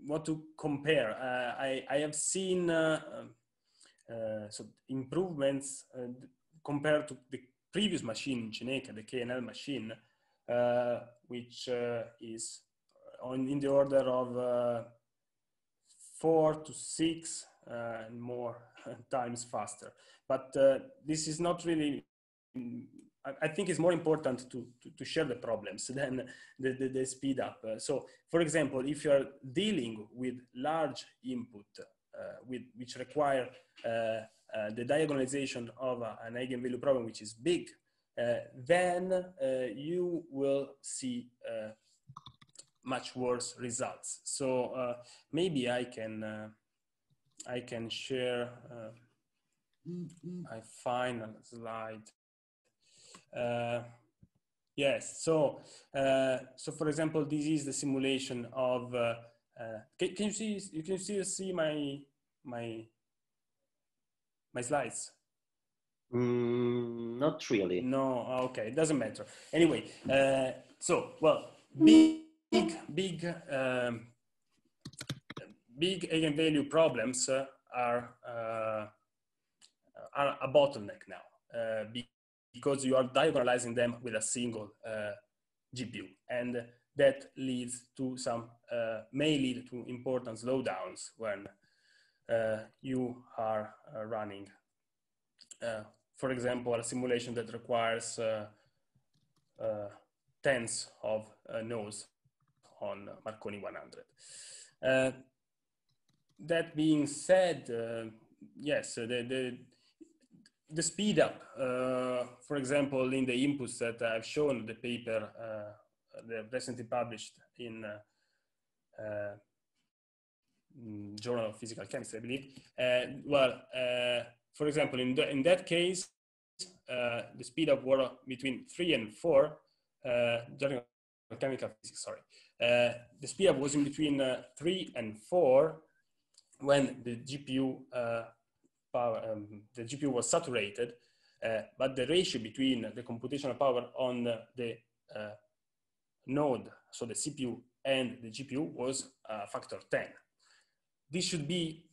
what to compare? Uh, I, I have seen uh, uh so improvements uh, compared to the previous machine, in Cineca, the KNL machine, which is on, in the order of four to six and more *laughs* times faster. But this is not really I think it's more important to, to, to share the problems *laughs* than the, the, the speed up. Uh, so, for example, if you're dealing with large input uh, with, which require uh, uh the diagonalization of an eigenvalue problem, which is big, uh, then uh, you will see much worse results. So uh, maybe I can uh, I can share uh, my final slide. Uh, yes. So uh, so for example, this is the simulation of. Uh, can, can you see? You can still see my my my slides. Mm, not really. No, okay, it doesn't matter. Anyway, uh, so well, big, big, um, big eigenvalue problems uh, are uh, are a bottleneck now uh, because you are diagonalizing them with a single uh, GPU, and that leads to some uh, may lead to important slowdowns when you are running for example, a simulation that requires uh, uh, tens of uh, nodes on Marconi 100. that being said, yes, the, the, the speed up, for example, in the inputs that I've shown the paper, the recently published in uh, Journal of Physical Chemistry, I believe. Uh, well, uh, for example, in, the, in that case, uh, the speed of were between three and four, uh, general chemical physics, sorry. Uh, the speed up was in between uh, three and four when the GPU uh, power, um, the GPU was saturated, uh, but the ratio between the computational power on the node, so the CPU and the GPU was factor 10. This should be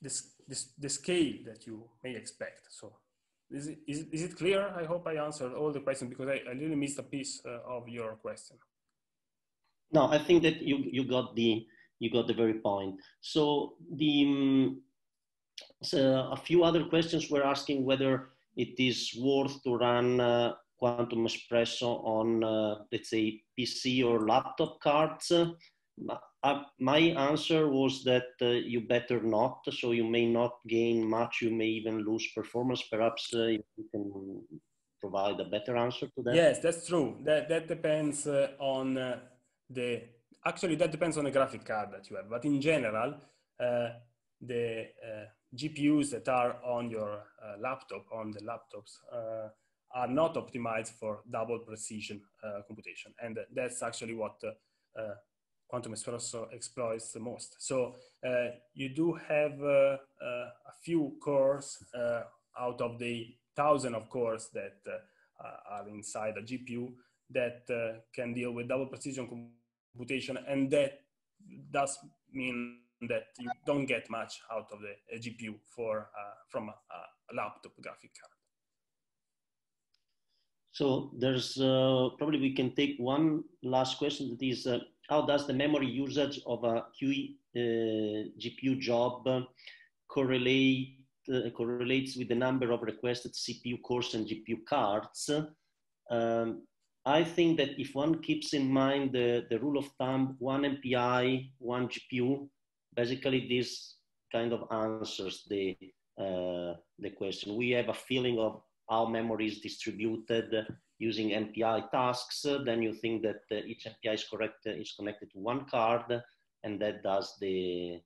this, this, the scale that you may expect. So is it, is, is it clear? I hope I answered all the questions because I, I really missed a piece uh, of your question. No, I think that you, you got the you got the very point. So the um, a few other questions were asking whether it is worth to run uh, Quantum Espresso on, uh, let's say, PC or laptop cards. Uh, my answer was that uh, you better not. So you may not gain much. You may even lose performance. Perhaps uh, you can provide a better answer to that. Yes, that's true. That that depends uh, on uh, the. Actually, that depends on the graphic card that you have. But in general, uh, the GPUs that are on your laptop, on the laptops, are not optimized for double precision computation, and that's actually what Quantum Espresso exploits the most. So uh, you do have uh, uh, a few cores uh, out of the thousand of cores that uh, are inside a GPU that uh, can deal with double precision computation, and that does mean that you don't get much out of the GPU for from a, a, laptop graphic card. So there's probably we can take one last question that is how does the memory usage of a QE uh, GPU job correlate uh, correlates with the number of requested CPU cores and GPU cards? Um, I think that if one keeps in mind the, the rule of thumb, one MPI, one GPU, basically this kind of answers the, uh, the question. We have a feeling of how memory is distributed using MPI tasks, then you think that uh, each MPI is correct uh, is connected to one card, and that does the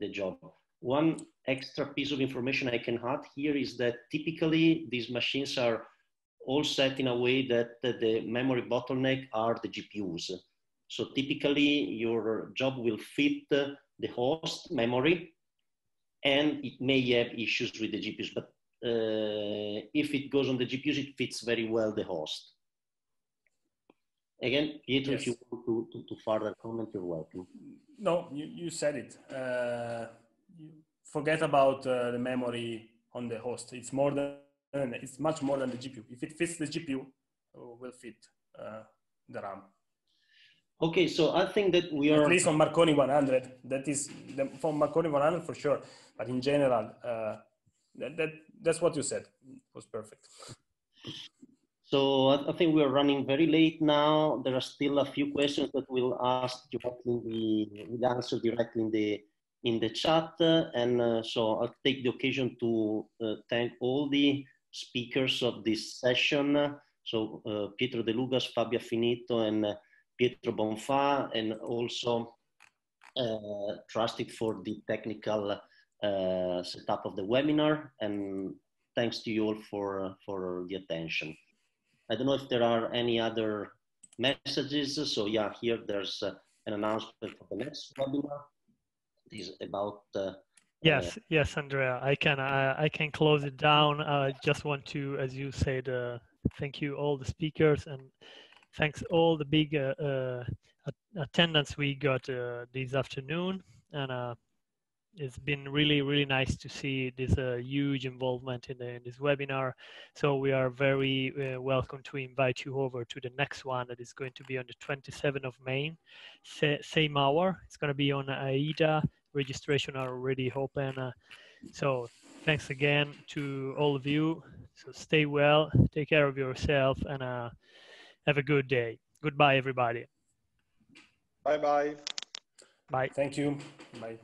the job. One extra piece of information I can add here is that typically these machines are all set in a way that the memory bottleneck are the GPUs. So typically your job will fit the host memory and it may have issues with the GPUs, but uh, if it goes on the GPUs, it fits very well the host. Again, Pietro, yes. if you want to, to, to, further comment, you're welcome. No, you, you said it. Uh, forget about uh, the memory on the host. It's more than, it's much more than the GPU. If it fits the GPU, will fit uh, the RAM. Okay, so I think that we are at least on Marconi 100. That is the, for Marconi 100 for sure, but in general, uh, that, that that's what you said it was perfect so I think we are running very late now. There are still a few questions that we'll ask directly, we will answer directly in the in the chat. And uh, so I'll take the occasion to uh, thank all the speakers of this session. So uh, Pietro Delugas, Fabio Affinito, and uh, Pietro Bonfa and also uh, trusted for the technical uh, setup of the webinar. And thanks to you all for, for the attention. I don't know if there are any other messages. So yeah, here there's uh, an announcement for the next webinar. It is about Yes, yes, Andrea, I can I can close it down. I just want to, as you said, uh, thank you all the speakers and thanks all the big uh, uh attendance we got uh, this afternoon. And uh, it's been really, really nice to see this huge involvement in, the, in, this webinar. So we are very welcome to invite you over to the next one that is going to be on the 27th of May, same hour. It's going to be on AiiDA registration are already open. Uh, so thanks again to all of you. So stay well, take care of yourself, and uh, have a good day. Goodbye, everybody. Bye-bye. Bye. Thank you. Bye.